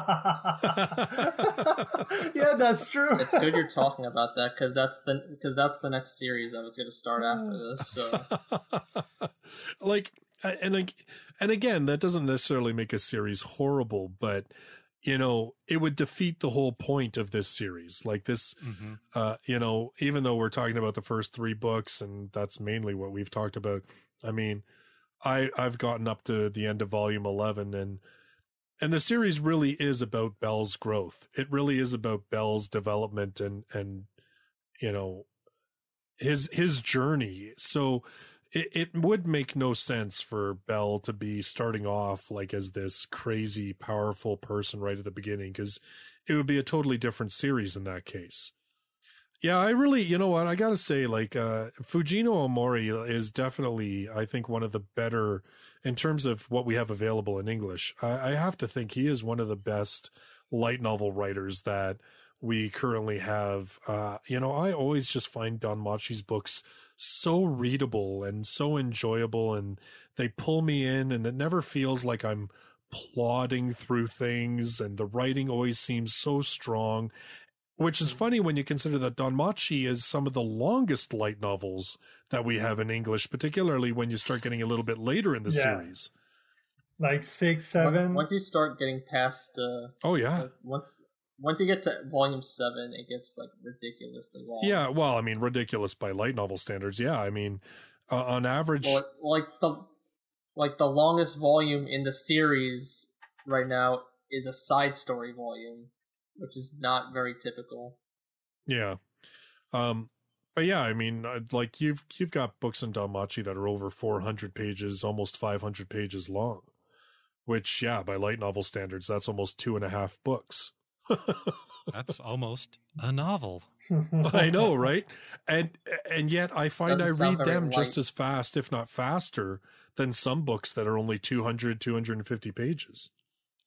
yeah, that's true. It's good you're talking about that because that's the because that's the next series I was going to start after this. So *laughs* like and ag- and again that doesn't necessarily make a series horrible but you know it would defeat the whole point of this series like this hmm uh you know even though we're talking about the first 3 books and that's mainly what we've talked about i mean i i've gotten up to the end of volume 11 and and the series really is about Bell's growth. It really is about Bell's development and and you know his his journey. So it, it would make no sense for Bell to be starting off like as this crazy powerful person right at the beginning because it would be a totally different series in that case. Yeah, I really, you know what, I got to say like uh Fujino Omori is definitely I think one of the better in terms of what we have available in English, I, I have to think he is one of the best light novel writers that we currently have. Uh, you know, I always just find Danmachi's books so readable and so enjoyable, and they pull me in, and it never feels like I'm plodding through things, and the writing always seems so strong. Which is funny when you consider that Danmachi is some of the longest light novels that we have in English, particularly when you start getting a little bit later in the Yeah. series. like six, seven. Once you start getting past, uh, Oh yeah. like, once once you get to volume seven, it gets like ridiculously long. Yeah, well, I mean, ridiculous by light novel standards. Yeah, I mean, uh, on average, Well, like the like the longest volume in the series right now is a side story volume, which is not very typical. yeah. Um, but yeah, I mean, uh, like you've you've got books in Danmachi that are over four hundred pages, almost five hundred pages long, which, yeah, by light novel standards, that's almost two and a half books. *laughs* That's almost a novel. I know, right? And and yet I find Doesn't I read very them just as fast, if not faster, than some books that are only 200, 250 pages.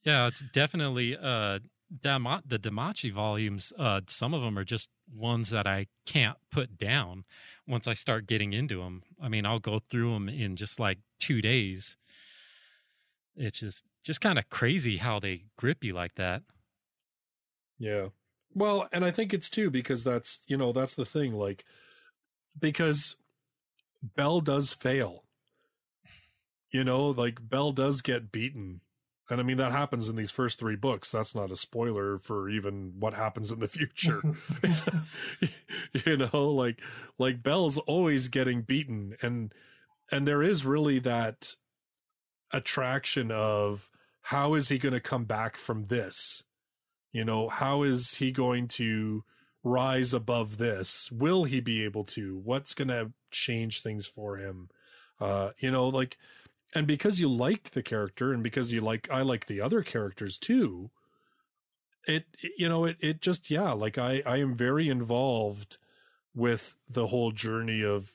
Yeah, it's definitely uh The Danmachi volumes. Uh, some of them are just ones that I can't put down once I start getting into them. I mean, I'll go through them in just like two days. It's just just kind of crazy how they grip you like that. Yeah. Well, and I think it's too because that's, you know, that's the thing like because Bell does fail. You know, like Bell does get beaten. And I mean that happens in these first 3 books. That's not a spoiler for even what happens in the future. *laughs* *laughs* you know, like like Bell's always getting beaten and and there is really that attraction of how is he going to come back from this? You know, how is he going to rise above this? Will he be able to? What's going to change things for him? Uh, you know, like, and because you like the character and because you like, I like the other characters too. It, you know, it, it just, yeah, like I, I am very involved with the whole journey of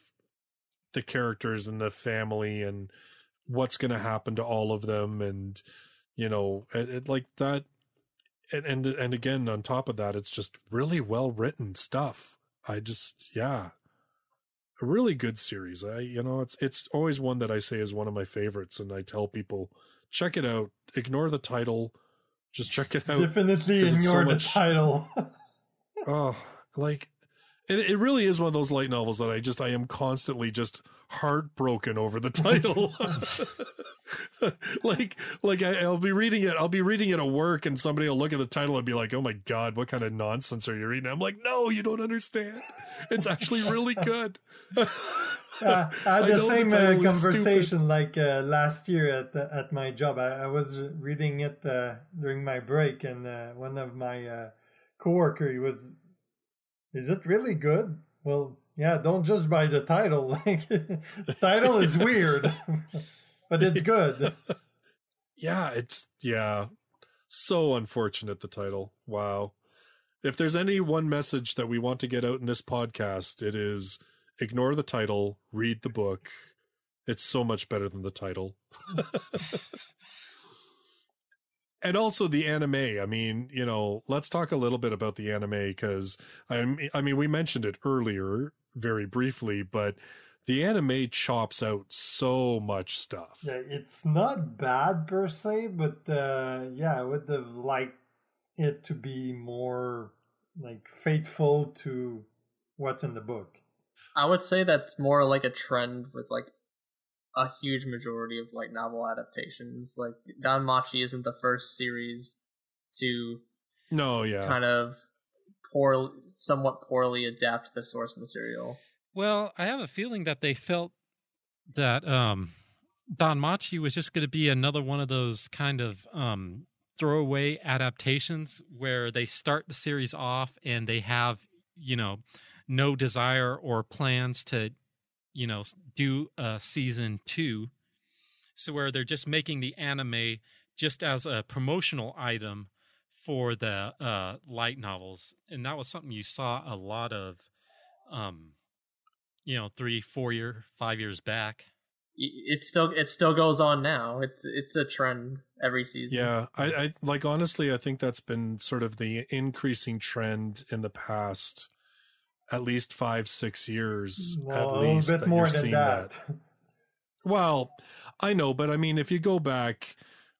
the characters and the family and what's going to happen to all of them. And, you know, it, it like that and and and again on top of that it's just really well written stuff i just yeah a really good series. I you know it's it's always one that i say is one of my favorites and i tell people check it out. Ignore the title. Just check it out Definitely it's so ignore the much- title. *laughs* oh like it, it really is one of those light novels that i just i am constantly just heartbroken over the *laughs* title *laughs* *laughs* like like I, i'll be reading it i'll be reading it at work and somebody will look at the title and be like oh my god what kind of nonsense are you reading i'm like no you don't understand it's actually really good *laughs* Uh, I had the know the same uh, conversation like uh, last year at at my job. I, I was reading it uh, during my break, and uh, one of my uh, coworker he was, "Is it really good?" Well, yeah. Don't judge by the title. *laughs* Like, the title is weird, but it's good. *laughs* yeah it's yeah. So unfortunate the title. Wow. If there's any one message that we want to get out in this podcast it is ignore the title read the book. It's so much better than the title. *laughs* And also the anime. I mean you know let's talk a little bit about the anime because i i mean we mentioned it earlier very briefly but the anime chops out so much stuff Yeah, it's not bad per se, but uh, yeah, I would have liked it to be more like faithful to what's in the book. I would say that's more like a trend with like a huge majority of like novel adaptations. Like Danmachi isn't the first series to no yeah kind of poor, somewhat poorly adapt the source material. Well, I have a feeling that they felt that um, Danmachi was just going to be another one of those kind of um, throwaway adaptations where they start the series off and they have, you know, no desire or plans to, you know, do a season two. So where they're just making the anime just as a promotional item for the uh, light novels, and that was something you saw a lot of. Um, you know, three, four year, five years back. It still it still goes on now. It's it's a trend every season. Yeah, I, I like honestly, I think that's been sort of the increasing trend in the past at least five, six years Well, at a least. little bit that more you're than seeing that. Well, I know, but I mean, if you go back,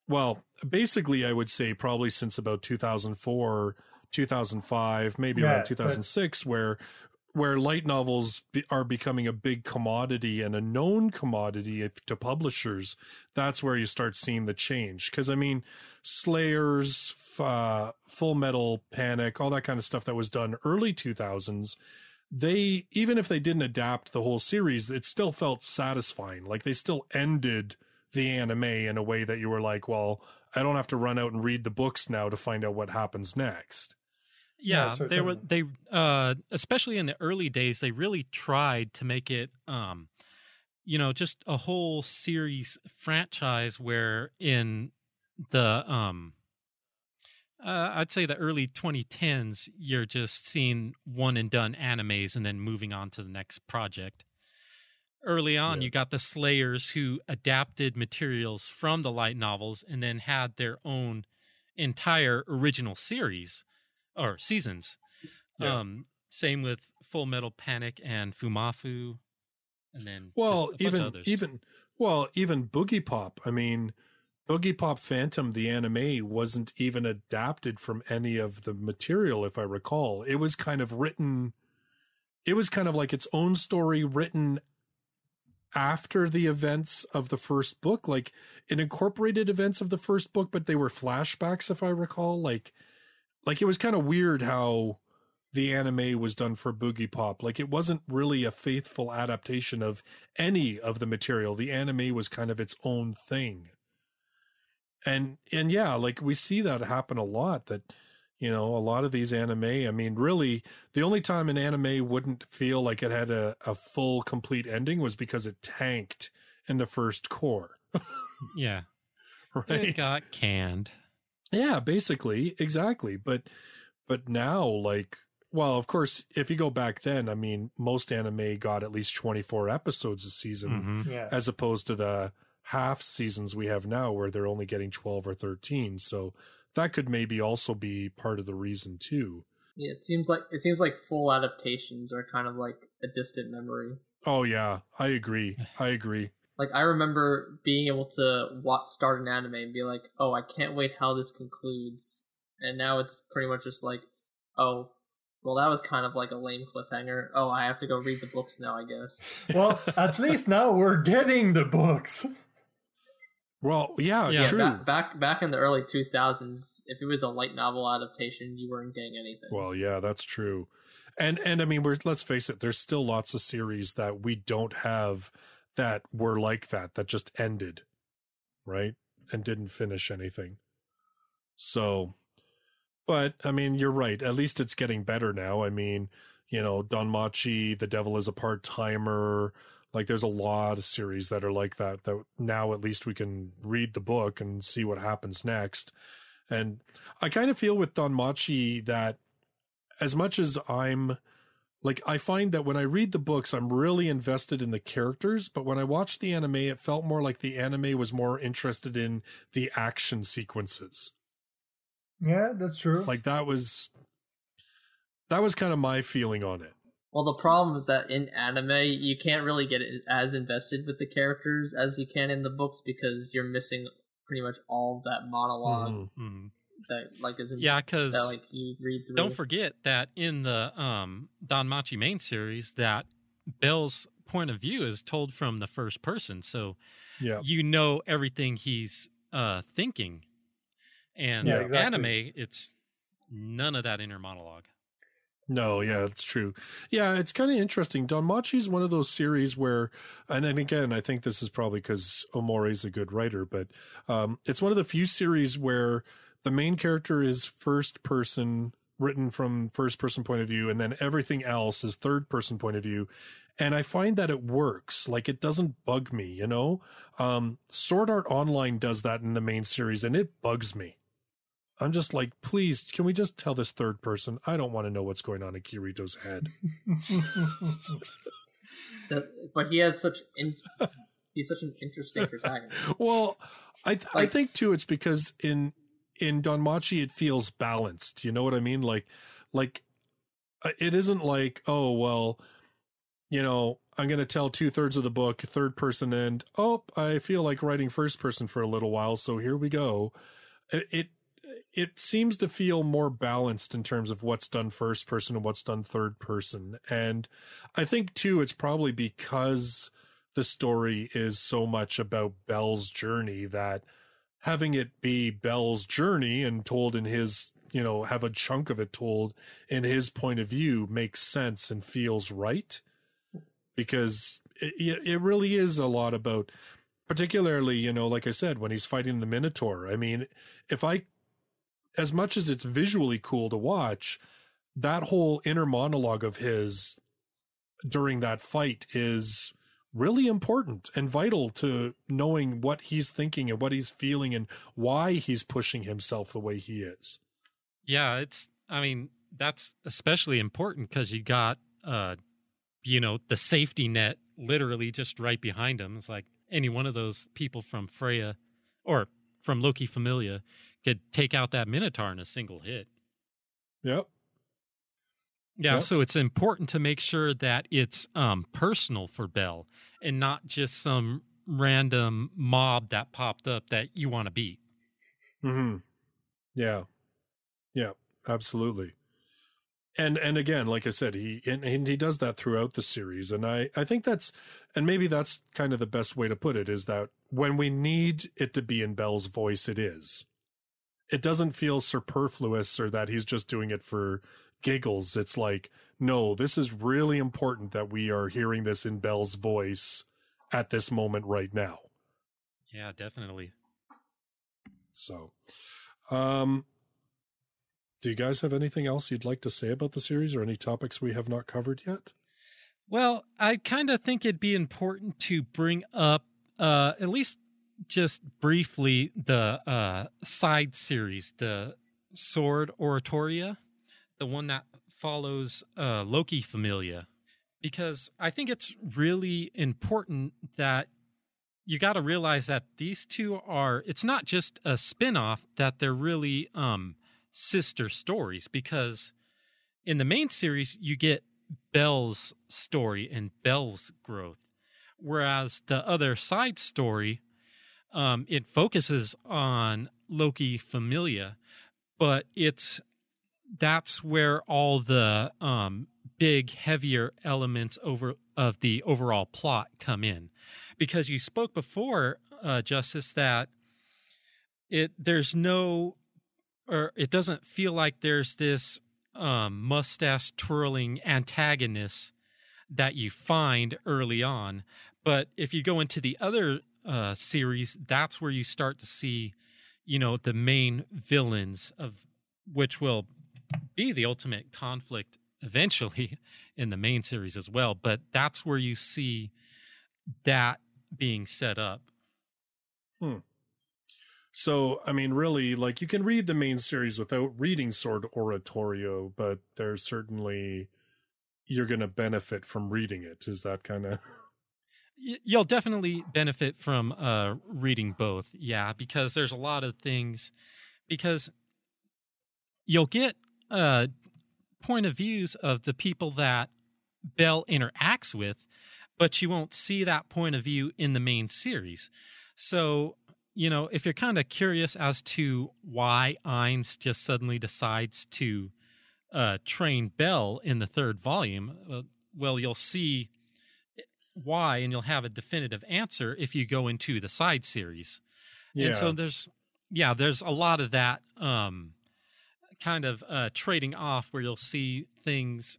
well, basically, I would say probably since about 2004, 2005, maybe Yeah, around but- 2006, where where light novels are becoming a big commodity and a known commodity to publishers, that's where you start seeing the change. Because I mean, Slayers, uh, Full Metal Panic, all that kind of stuff that was done early two thousands. They even if they didn't adapt the whole series, it still felt satisfying. Like they still ended the anime in a way that you were like, well, I don't have to run out and read the books now to find out what happens next. Yeah, Yeah, they were they uh especially in the early days they really tried to make it um you know just a whole series franchise where in the um uh, I'd say the early 2010s you're just seeing one and done animes and then moving on to the next project. Early on Yeah. you got the Slayers who adapted materials from the light novels and then had their own entire original series or seasons. Yeah. Um, same with Full Metal Panic and Fumoffu, and then Well, even even well, even Boogiepop. I mean, Boogiepop Phantom, the anime, wasn't even adapted from any of the material, if I recall. It was kind of written. It was kind of like its own story written after the events of the first book. Like it incorporated events of the first book, but they were flashbacks, if I recall. Like, like it was kind of weird how the anime was done for Boogiepop. Like it wasn't really a faithful adaptation of any of the material. The anime was kind of its own thing. And and yeah, like we see that happen a lot that you know, a lot of these anime, I mean, really the only time an anime wouldn't feel like it had a, a full complete ending was because it tanked in the first cour. *laughs* yeah, Right. it got canned. Yeah, basically, exactly. But but now, like, well, of course, if you go back then, I mean, most anime got at least twenty four episodes a season, Mhm. Yeah. as opposed to the half seasons we have now, where they're only getting twelve or thirteen. So that could maybe also be part of the reason too. Yeah, it seems like it seems like full adaptations are kind of like a distant memory. Oh yeah, I agree. I agree. Like I remember being able to watch start an anime and be like, "Oh, I can't wait how this concludes." And now it's pretty much just like, "Oh, well, that was kind of like a lame cliffhanger. Oh, I have to go read the books now, I guess." *laughs* well, at least now we're getting the books. Well, yeah, Yeah, Yeah, true. ba- back back in the early 2000s, if it was a light novel adaptation, you weren't getting anything. Well, yeah, that's true. And and I mean, we're let's face it, there's still lots of series that we don't have that were like that that just ended, right? And didn't finish anything. So but I mean, you're right. At least it's getting better now. I mean, you know, Danmachi, The Devil is a Part-Timer, like there's a lot of series that are like that that now at least we can read the book and see what happens next. And I kind of feel with Danmachi that as much as I'm like I find that when I read the books I'm really invested in the characters, but when I watched the anime it felt more like the anime was more interested in the action sequences. Yeah, that's true. Like that was that was kind of my feeling on it. Well, the problem is that in anime, you can't really get as invested with the characters as you can in the books because you're missing pretty much all that monolog Mhm. That like is in, Yeah, because like you read through. don't forget that in the um, Danmachi main series, that Bell's point of view is told from the first person, so Yeah. you know everything he's uh, thinking. And Yeah, exactly. anime, it's none of that inner monologue. No, yeah, that's true. Yeah, it's kind of interesting. Danmachi is one of those series where, and then again, I think this is probably because Omori's a good writer, but um, it's one of the few series where the main character is first person, written from first person point of view, and then everything else is third person point of view. And I find that it works. Like it doesn't bug me, you know? Um, Sword Art Online does that in the main series, and it bugs me. I'm just like, please, can we just tell this third person? I don't want to know what's going on in Kirito's head. *laughs* but he has such in, he's such an interesting *laughs* protagonist. Well, I th- I think too, it's because in in Danmachi it feels balanced. You know what I mean? Like, like uh, it isn't like, oh well, you know, I'm going to tell two thirds of the book third person, and oh, I feel like writing first person for a little while, so here we go. It, it it seems to feel more balanced in terms of what's done first person and what's done third person. And I think too, it's probably because the story is so much about Bell's journey that having it be Bell's journey and told in his, you know, have a chunk of it told in his point of view makes sense and feels right. Because it, it really is a lot about particularly you know like i said when he's fighting the minotaur. I mean if i as much as it's visually cool to watch that whole inner monologue of his during that fight is really important and vital to knowing what he's thinking and what he's feeling and why he's pushing himself the way he is Yeah, it's. I mean, that's especially important because you got, uh, you know, the safety net literally just right behind him. It's like any one of those people from Freya, or from Loki Familia, could take out that Minotaur in a single hit. yep Yeah, Yep. so it's important to make sure that it's um, personal for Bell and not just some random mob that popped up that you want to beat. Hmm. Yeah. Yeah. Absolutely. And and again, like I said, he and, and he does that throughout the series, and I I think that's and maybe that's kind of the best way to put it is that when we need it to be in Bell's voice, it is. It doesn't feel superfluous or that he's just doing it for giggles. It's like, no, this is really important that we are hearing this in Bell's voice at this moment right now. Yeah, definitely. So, um, do you guys have anything else you'd like to say about the series or any topics we have not covered yet? Well, I kind of think it'd be important to bring up, uh, at least just briefly, the uh, side series, the Sword Oratoria, the one that follows uh, Loki Familia, because I think it's really important that you got to realize that these two are, it's not just a spin off, that they're really um, sister stories, because in the main series, you get Bell's story and Bell's growth. Whereas the other side story, um, it focuses on Loki Familia, but it's that's where all the um, big, heavier elements over of the overall plot come in, because you spoke before, uh, Justus, that it there's no, or it doesn't feel like there's this um, mustache twirling antagonist that you find early on. But if you go into the other uh, series, that's where you start to see, you know, the main villains of which will be the ultimate conflict eventually *laughs* in the main series as well. But that's where you see that being set up. Hmm. So, I mean, really, like you can read the main series without reading Sword Oratoria, but there's certainly you're going to benefit from reading it. Is that kind of *laughs* You'll definitely benefit from uh, reading both, yeah, because there's a lot of things. Because you'll get uh, point of views of the people that Bell interacts with, but you won't see that point of view in the main series. So, you know, if you're kind of curious as to why Aiz just suddenly decides to uh, train Bell in the third volume, uh, well, you'll see why and you'll have a definitive answer if you go into the side series. yeah? And so there's yeah, there's a lot of that um kind of uh trading off where you'll see things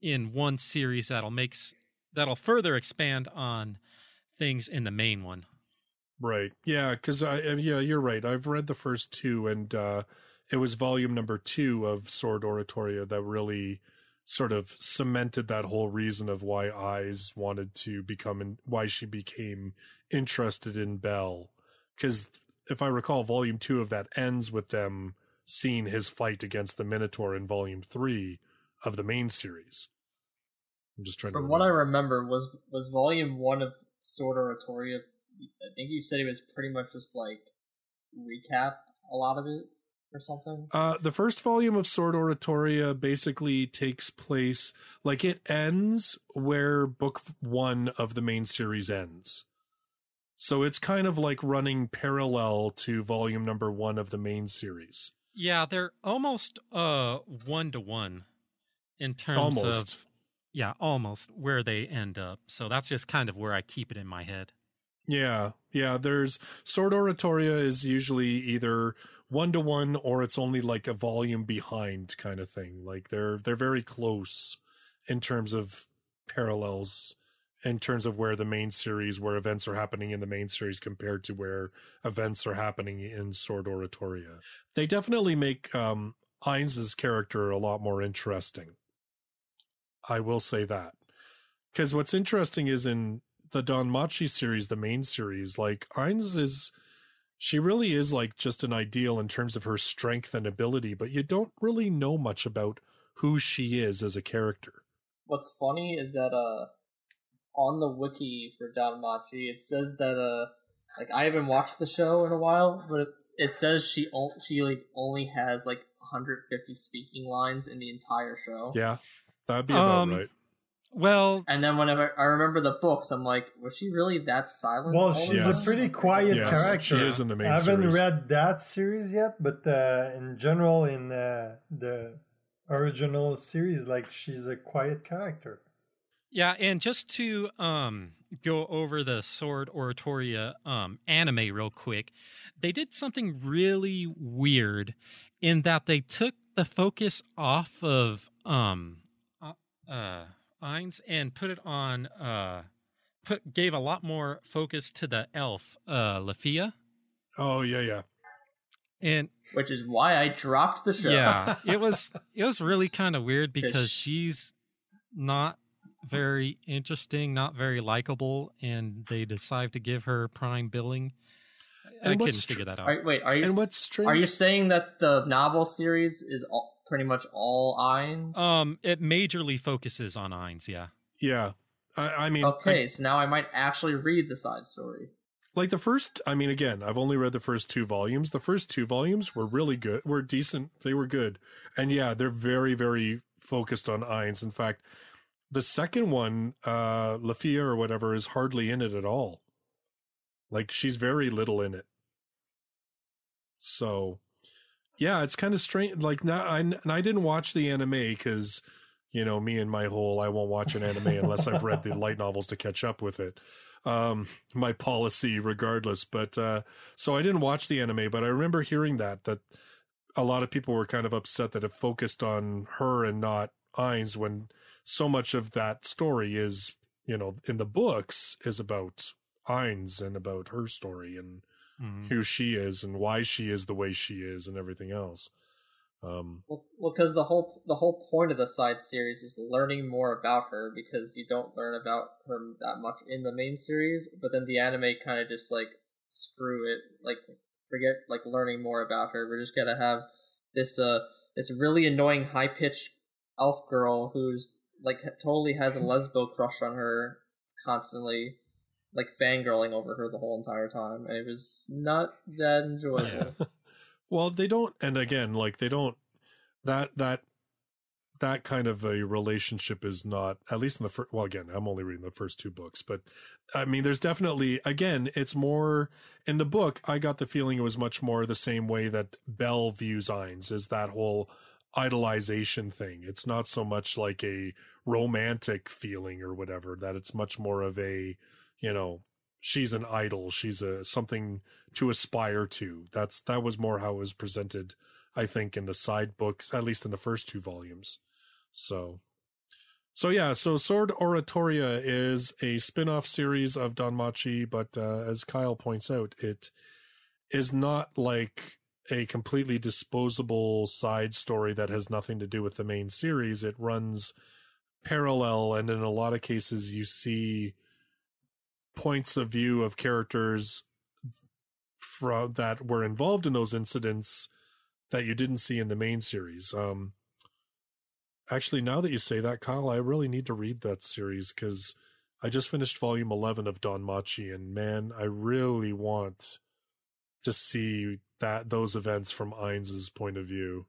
in one series that'll makes that'll further expand on things in the main one. right? Yeah, because I yeah, you're right. I've read the first two, and uh, it was volume number two of Sword Oratoria that really sort of cemented that whole reason of why Aiz wanted to become and why she became interested in Bell. Because if I recall, volume two of that ends with them seeing his fight against the Minotaur in volume three of the main series. I'm just trying From to. what I remember. remember, was was volume one of Sword Oratoria. I think you said it was pretty much just like recap a lot of it or something. Uh, the first volume of Sword Oratoria basically takes place like it ends where book one of the main series ends. So it's kind of like running parallel to volume number one of the main series. Yeah, they're almost uh one to one in terms Almost. of yeah, almost where they end up. So that's just kind of where I keep it in my head. Yeah, yeah. There's Sword Oratoria is usually either one to one or it's only like a volume behind kind of thing. Like they're they're very close in terms of parallels in terms of where the main series where events are happening in the main series compared to where events are happening in Sword Oratoria. They definitely make um Aiz's character a lot more interesting. I will say that. Cuz what's interesting is in the Danmachi series, the main series, like Ainz is she really is like just an ideal in terms of her strength and ability, but you don't really know much about who she is as a character. What's funny is that uh, on the wiki for Danmachi, it says that uh, like I haven't watched the show in a while, but it it says she o- she like only has like 150 speaking lines in the entire show. Yeah, that'd be about Um, right. Well, And then whenever I remember the books, I'm like, was she really that silent? Well, all she's Yes. a pretty quiet Yes, character. she is in the main I haven't series. read that series yet, but uh, in general, in uh, the original series, like she's a quiet character. Yeah, and just to um go over the Sword Oratoria um anime real quick, they did something really weird in that they took the focus off of um uh, uh Aiz and put it on uh put gave a lot more focus to the elf uh Lefiya Oh yeah, yeah. and Which is why I dropped the show. yeah *laughs* it was it was really kind of weird Because- because she's not very interesting not very likable and they decide to give her prime billing i And couldn't what's figure that out Are, wait, are you And what's strange? are you saying that the novel series is all, pretty much all Ein? um it majorly focuses on Aiz yeah yeah, I, I mean, Okay, I- so now I might actually read the side story. like the first. I mean, again, I've only read the first two volumes. The first two volumes were really good. Were decent. They were good, and yeah, they're very, very focused on Aiz. In fact, the second one, uh, Lefiya or whatever, is hardly in it at all. Like she's very little in it. So, yeah, it's kind of strange. Like now, I and I didn't watch the anime because, you know, me and my whole I won't watch an anime unless I've read the *laughs* light novels to catch up with it. Um, my policy, regardless. But uh, so I didn't watch the anime, but I remember hearing that that a lot of people were kind of upset that it focused on her and not Aiz when so much of that story is, you know, in the books is about Aiz and about her story and Mhm. who she is and why she is the way she is and everything else. Um, Well, because the whole the whole point of the side series is learning more about her because you don't learn about her that much in the main series, but then the anime kind of just like screw it, like forget like learning more about her. We're just gonna have this uh this really annoying high pitched elf girl who's like totally has a lesbo crush on her constantly. Like fangirling over her the whole entire time, and it was not that enjoyable. *laughs* well, they don't, and again, like they don't that that that kind of a relationship is not at least in the first. Well, again, I'm only reading the first two books, but I mean, there's definitely again, it's more in the book. I got the feeling it was much more the same way that bell views Aiz is that whole idolization thing. It's not so much like a romantic feeling or whatever. That it's much more of a you know she's an idol she's a something to aspire to that's that was more how it was presented i think in the side books at least in the first two volumes so so yeah so sword oratoria is a spin-off series of danmachi but uh, as kyle points out it is not like a completely disposable side story that has nothing to do with the main series it runs parallel and in a lot of cases you see points of view of characters from that were involved in those incidents that you didn't see in the main series. Um, actually, now that you say that, Kyle, I really need to read that series because I just finished volume eleven of Danmachi, and man, I really want to see that those events from Aiz's point of view.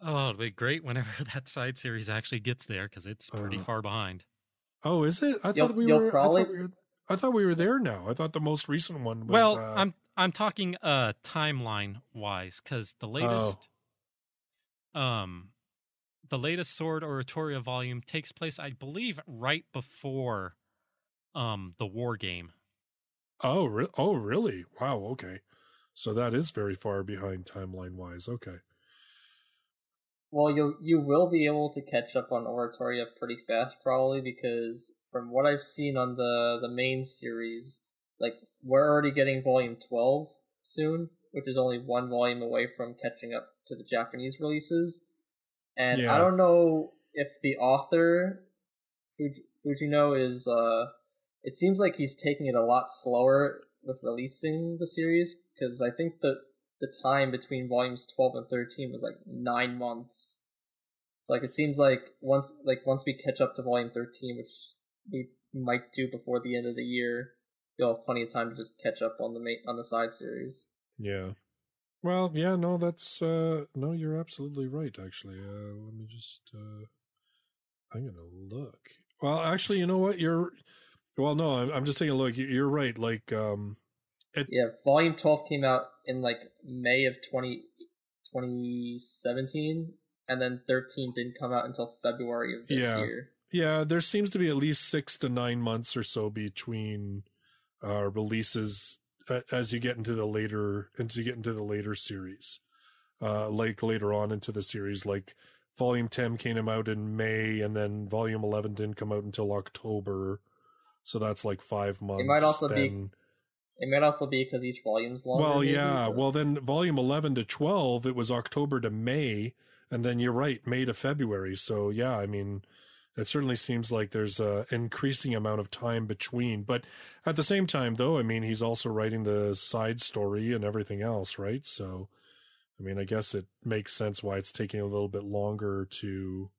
oh it'll be great whenever *laughs* that side series actually gets there because it's pretty Uh, far behind Oh, is it? I You'll- thought we were. probably- I thought we were. I thought we were there now. I thought the most recent one was. well, uh, I'm I'm talking uh timeline wise because the latest, um, the latest Sword Oratoria volume takes place, I believe, right before, um, the war game. Oh, re- oh, really? Wow. Okay, so that is very far behind timeline wise. Okay. Well, you you will be able to catch up on Oratoria pretty fast, probably because from what I've seen on the the main series, like we're already getting volume twelve soon, which is only one volume away from catching up to the Japanese releases. And Yeah. I don't know if the author Fuji, Fujino is. uh It seems like he's taking it a lot slower with releasing the series because I think the the time between volumes 12 and 13 was like nine months. So like it seems like once like once we catch up to volume 13, which we might do before the end of the year, you'll have plenty of time to just catch up on the main on the side series. Yeah. Well, yeah, no, that's uh no, you're absolutely right actually. Uh let me just uh I'm going to look. Well, actually, you know what? You're well, no, I'm I'm just taking a look. You- You're right. Like um Yeah, volume 12 came out in like May of 20, 2017, and then 13 didn't come out until February of this Yeah. year. yeah, there seems to be at least 6 to 9 months or so between uh releases uh, as you get into the later as you get into the later series. Uh like later on into the series like volume 10 came out in May and then volume 11 didn't come out until October. So that's like 5 months. It might also be It might also be because each volume's longer. Well, maybe, yeah. but- Well, then volume 11 to 12, it was October to May. And then you're right, May to February. So, yeah, I mean, it certainly seems like there's a increasing amount of time between. But at the same time, though, I mean, he's also writing the side story and everything else, right? So, I mean, I guess it makes sense why it's taking a little bit longer to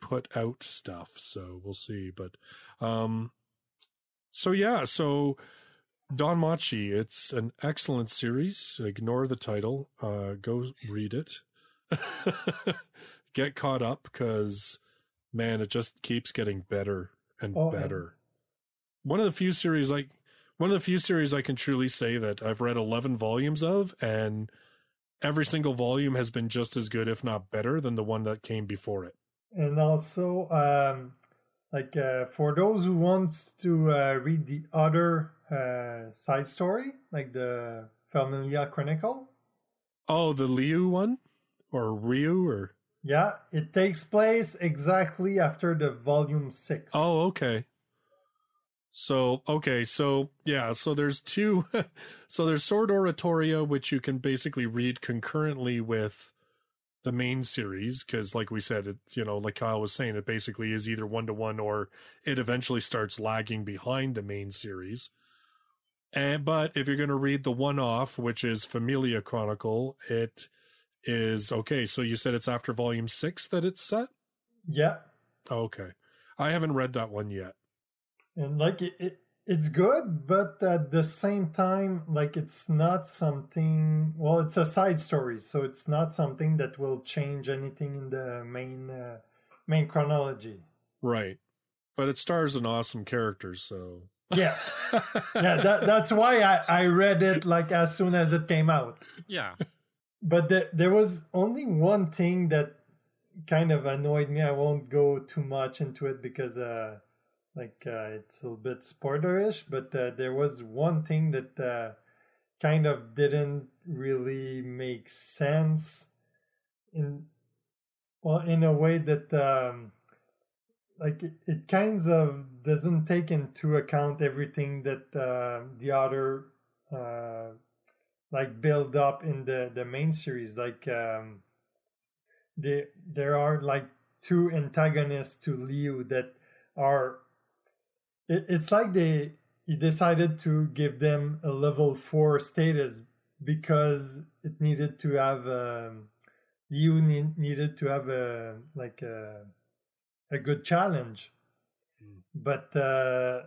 put out stuff. So we'll see. But, um, so yeah, so Danmachi, it's an excellent series. Ignore the title. Uh, go read it. *laughs* Get caught up because, man, it just keeps getting better and Oh, better. One of the few series like one of the few series I can truly say that I've read eleven volumes of, and every single volume has been just as good, if not better, than the one that came before it. And also, um, like uh, for those who want to uh, read the other uh, side story, like the Familia Chronicle, Oh, the Liu one, or Ryu, or yeah, it takes place exactly after the volume six. Oh, okay. So, okay, so yeah, so there's two *laughs* so there's Sword Oratoria which you can basically read concurrently with the main series cuz like we said it you know like Kyle was saying it basically is either one to one or it eventually starts lagging behind the main series. And but if you're going to read the one off which is Familia Chronicle, it is okay, so you said it's after volume 6 that it's set? yeah, Okay. I haven't read that one yet. and like it, it it's good but at the same time like it's not something well it's a side story so it's not something that will change anything in the main uh, main chronology. Right. But it stars an awesome character, so. Yes. *laughs* Yeah that, that's why I, I read it like as soon as it came out. Yeah. but the, there was only one thing that kind of annoyed me. I won't go too much into it because uh like uh, it's a little bit spoilerish but uh, there was one thing that uh, kind of didn't really make sense in well in a way that um like it, it kind of doesn't take into account everything that uh, the other uh like build up in the the main series. Like um the there are like two antagonists to Liu that are it, it's like they he decided to give them a level 4 status because it needed to have um Liu ne- needed to have a like a a good challenge Mm. but uh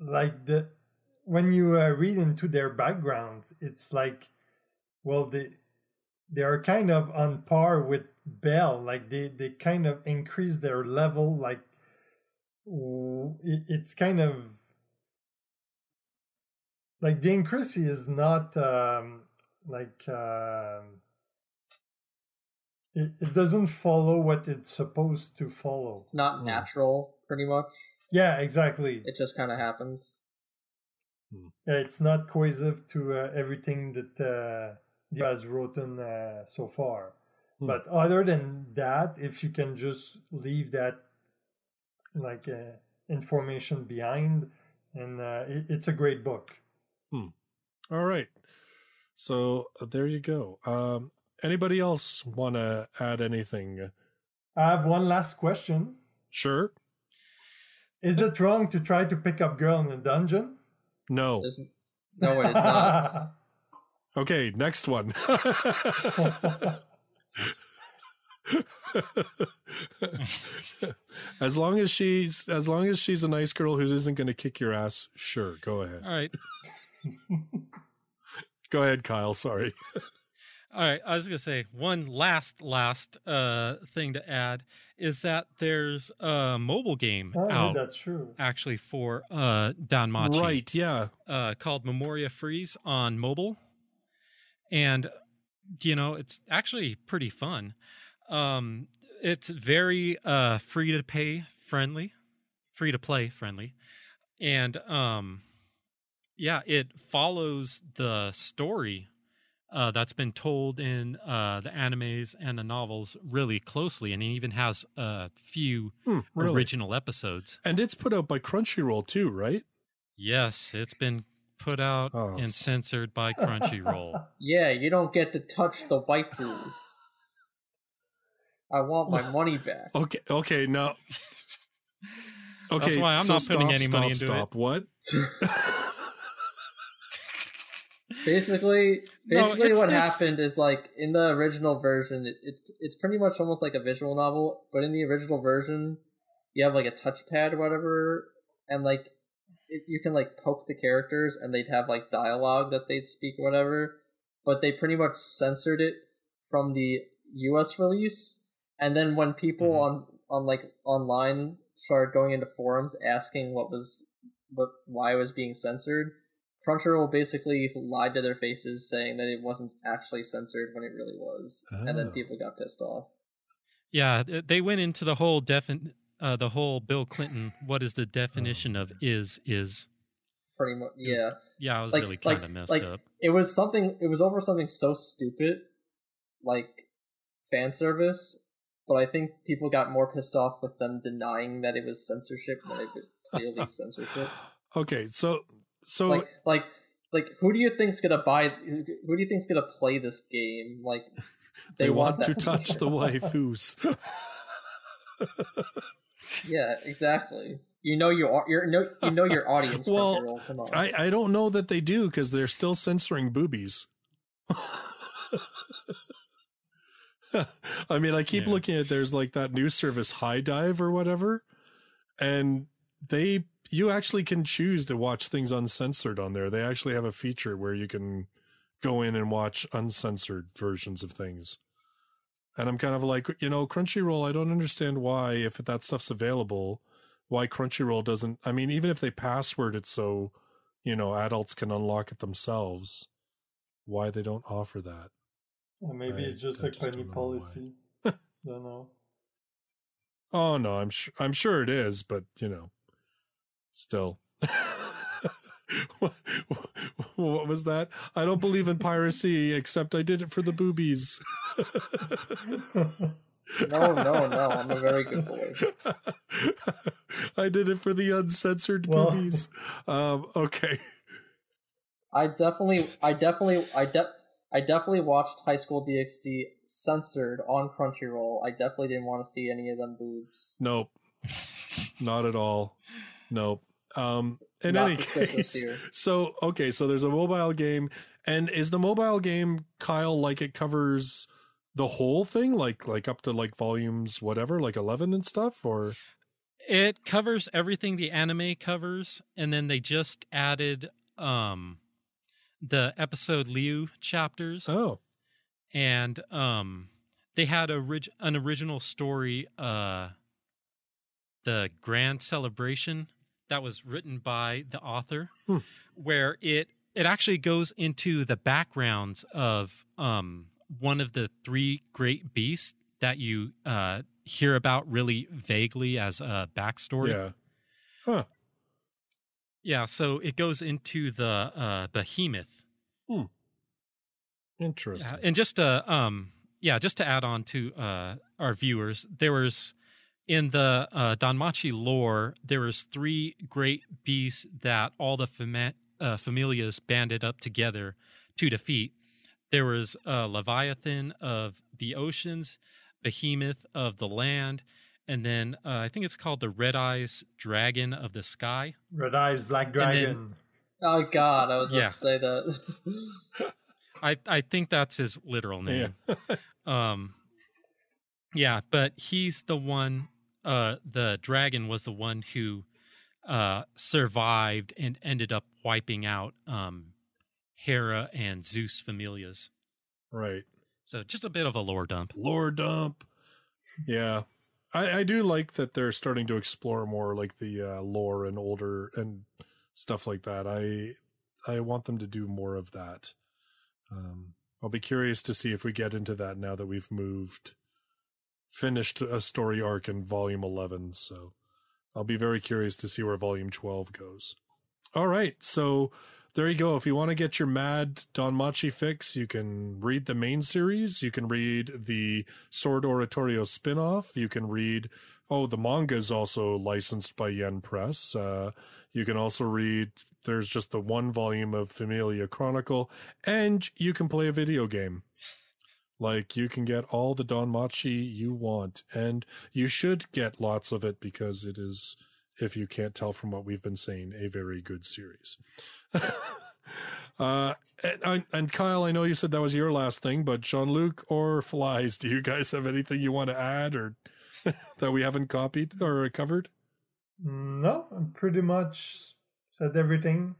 like the when you uh, read into their backgrounds it's like well they they are kind of on par with Bell like they they kind of increase their level like it's kind of like Dean Chrissy is not um, like um it, it doesn't follow what it's supposed to follow. It's not Hmm. natural, pretty much. Yeah, exactly. It just kind of happens. Yeah, it's not cohesive to uh, everything that uh, he has written uh, so far. Hmm. But other than that, if you can just leave that like uh, information behind, and uh, it, it's a great book. All right. So uh, there you go. Um, anybody else want to add anything? I have one last question. Sure. Is it wrong to try to pick up girl in a dungeon? No. There's, no, it is not. *laughs* Okay, next one. *laughs* *laughs* *laughs* as long as she's as long as she's a nice girl who isn't going to kick your ass, sure, go ahead. All right. *laughs* Go ahead, Kyle. Sorry. All right, I was gonna say one last last uh thing to add is that there's a mobile game oh, out that's true. actually for uh Danmachi Right? Yeah. uh called Memoria Freese on mobile. And you know, it's actually pretty fun. Um it's very uh free to pay friendly, free to play friendly. And um yeah, it follows the story uh, that's been told in uh, the animes and the novels really closely, and it even has a few Hmm, really. original episodes. And it's put out by Crunchyroll too, right? Yes, it's been put out Oh, and censored by *laughs* Crunchyroll. Yeah, you don't get to touch the waifus. I want my *laughs* money back. Okay. Okay. no. *laughs* Okay. That's why I'm so not putting any stop, money into it. stop. What? *laughs* basically, basically, it's what this- happened is like in the original version, it, it's it's pretty much almost like a visual novel. But in the original version, you have like a touchpad or whatever, and like it, you can like poke the characters, and they'd have like dialogue that they'd speak or whatever. But they pretty much censored it from the U.S. release, and then when people Mhm. on on like online started going into forums asking what was what why it was being censored, Crunchyroll basically lied to their faces, saying that it wasn't actually censored when it really was, and then Oh. people got pissed off. yeah, they went into the whole defin- uh, the whole Bill Clinton. What is the definition of is is? Pretty much, yeah. Yeah, it was Like- really kind of messed like- up. It was something. It was over something so stupid, like fan service. But I think people got more pissed off with them denying that it was censorship when it was clearly censorship. *laughs* Okay. So. So. Like, like, like, who do you think's gonna buy? Who who do you think's gonna play this game? Like, *laughs* they, want, to touch the *laughs* waifus. Yeah, exactly. You know your you know you know your audience. Well. I, I don't know that they do because they're still censoring boobies. *laughs* I mean, I keep Yeah. looking at there's like that new service HIDIVE or whatever, and they you actually can choose to watch things uncensored on there. They actually have a feature where you can go in and watch uncensored versions of things. And I'm kind of like, you know, Crunchyroll, I don't understand why, if that stuff's available, why Crunchyroll doesn't. I mean, even if they password it so, you know, adults can unlock it themselves, why they don't offer that? Or maybe I- it's just I a just company don't know why. policy. *laughs* don't know. Oh no, I'm sure. I'm sure it is, but you know, still. *laughs* what, what was that? I don't believe in piracy, except I did it for the boobies. *laughs* no, no, no. I'm a very good boy. I did it for the uncensored Well- boobies. Um, okay. I definitely, I definitely, I de- I definitely watched High School DxD censored on Crunchyroll. I definitely didn't want to see any of them boobs. Nope. Not at all. Nope. Um, in Not any case, here. so okay, so there's a mobile game, and is the mobile game Kyle like it covers the whole thing, like like up to like volumes whatever, like eleven and stuff, or It covers everything the anime covers, and then they just added um the episode Liu chapters, oh, and um they had a orig- an original story, uh, the Grand Celebration that was written by the author, Hmm. where it it actually goes into the backgrounds of um, one of the three great beasts that you uh, hear about really vaguely as a backstory. Yeah. Huh. Yeah, so it goes into the uh, behemoth. Interesting. Yeah, and just to um, yeah, just to add on to uh, our viewers, there was in the uh, Danmachi lore, there was three great beasts that all the fami- uh, familias banded up together to defeat. There was uh, Leviathan of the oceans, Behemoth of the land, and then uh, I think it's called the Red Eyes Dragon of the sky. Red Eyes Black then- Dragon. Oh God, I was Yeah. about to say that. *laughs* I I think that's his literal name. *laughs* um yeah, but he's the one uh the dragon was the one who uh survived and ended up wiping out um Hera and Zeus familias. Right. So just a bit of a lore dump. Lore dump. Yeah. I, I do like that they're starting to explore more like the uh, lore and older and stuff like that. I I want them to do more of that. Um, I'll be curious to see if we get into that now that we've moved, finished a story arc in volume 11. So I'll be very curious to see where volume 12 goes. All right. So there you go. If you want to get your Mad Danmachi fix, you can read the main series. You can read the Sword Oratoria spin-off. You can read, oh, the manga is also licensed by Yen Press. Uh, you can also read, there's just the one volume of Familia Chronicle, and you can play a video game. Like, you can get all the Danmachi you want, and you should get lots of it because it is, if you can't tell from what we've been saying, a very good series. *laughs* uh, and, and Kyle, I know you said that was your last thing, but Jean Luc or Flyz, do you guys have anything you want to add or *laughs* that we haven't copied or covered? No, I'm pretty much said everything.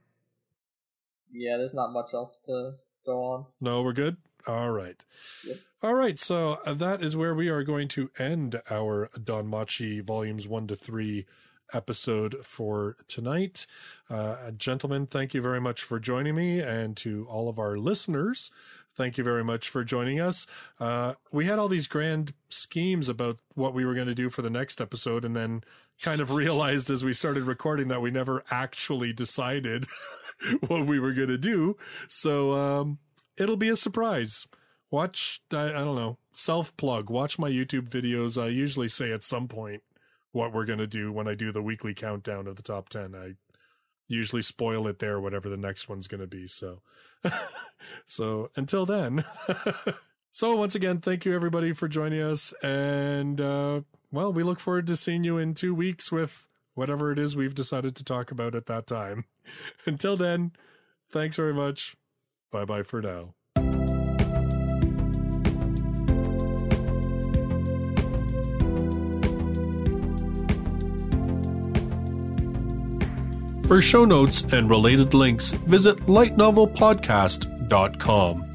yeah, there's not much else to go on. No, we're good. All right. Yep. All right. So uh, that is where we are going to end our Danmachi volumes one to three episode for tonight. Uh, gentlemen, thank you very much for joining me, and to all of our listeners. Thank you very much for joining us. Uh, we had all these grand schemes about what we were going to do for the next episode, and then kind of realized as we started recording that we never actually decided *laughs* what we were going to do. So um, it'll be a surprise. Watch, I, I don't know, self plug. Watch my YouTube videos. I usually say at some point what we're going to do when I do the weekly countdown of the top 10. I usually spoil it there, whatever the next one's going to be. So, *laughs* so until then. *laughs* so once again, thank you everybody for joining us. And, uh, well, we look forward to seeing you in two weeks with whatever it is we've decided to talk about at that time. *laughs* Until then, thanks very much. Bye bye for now. For show notes and related links, visit lightnovelpodcast.com.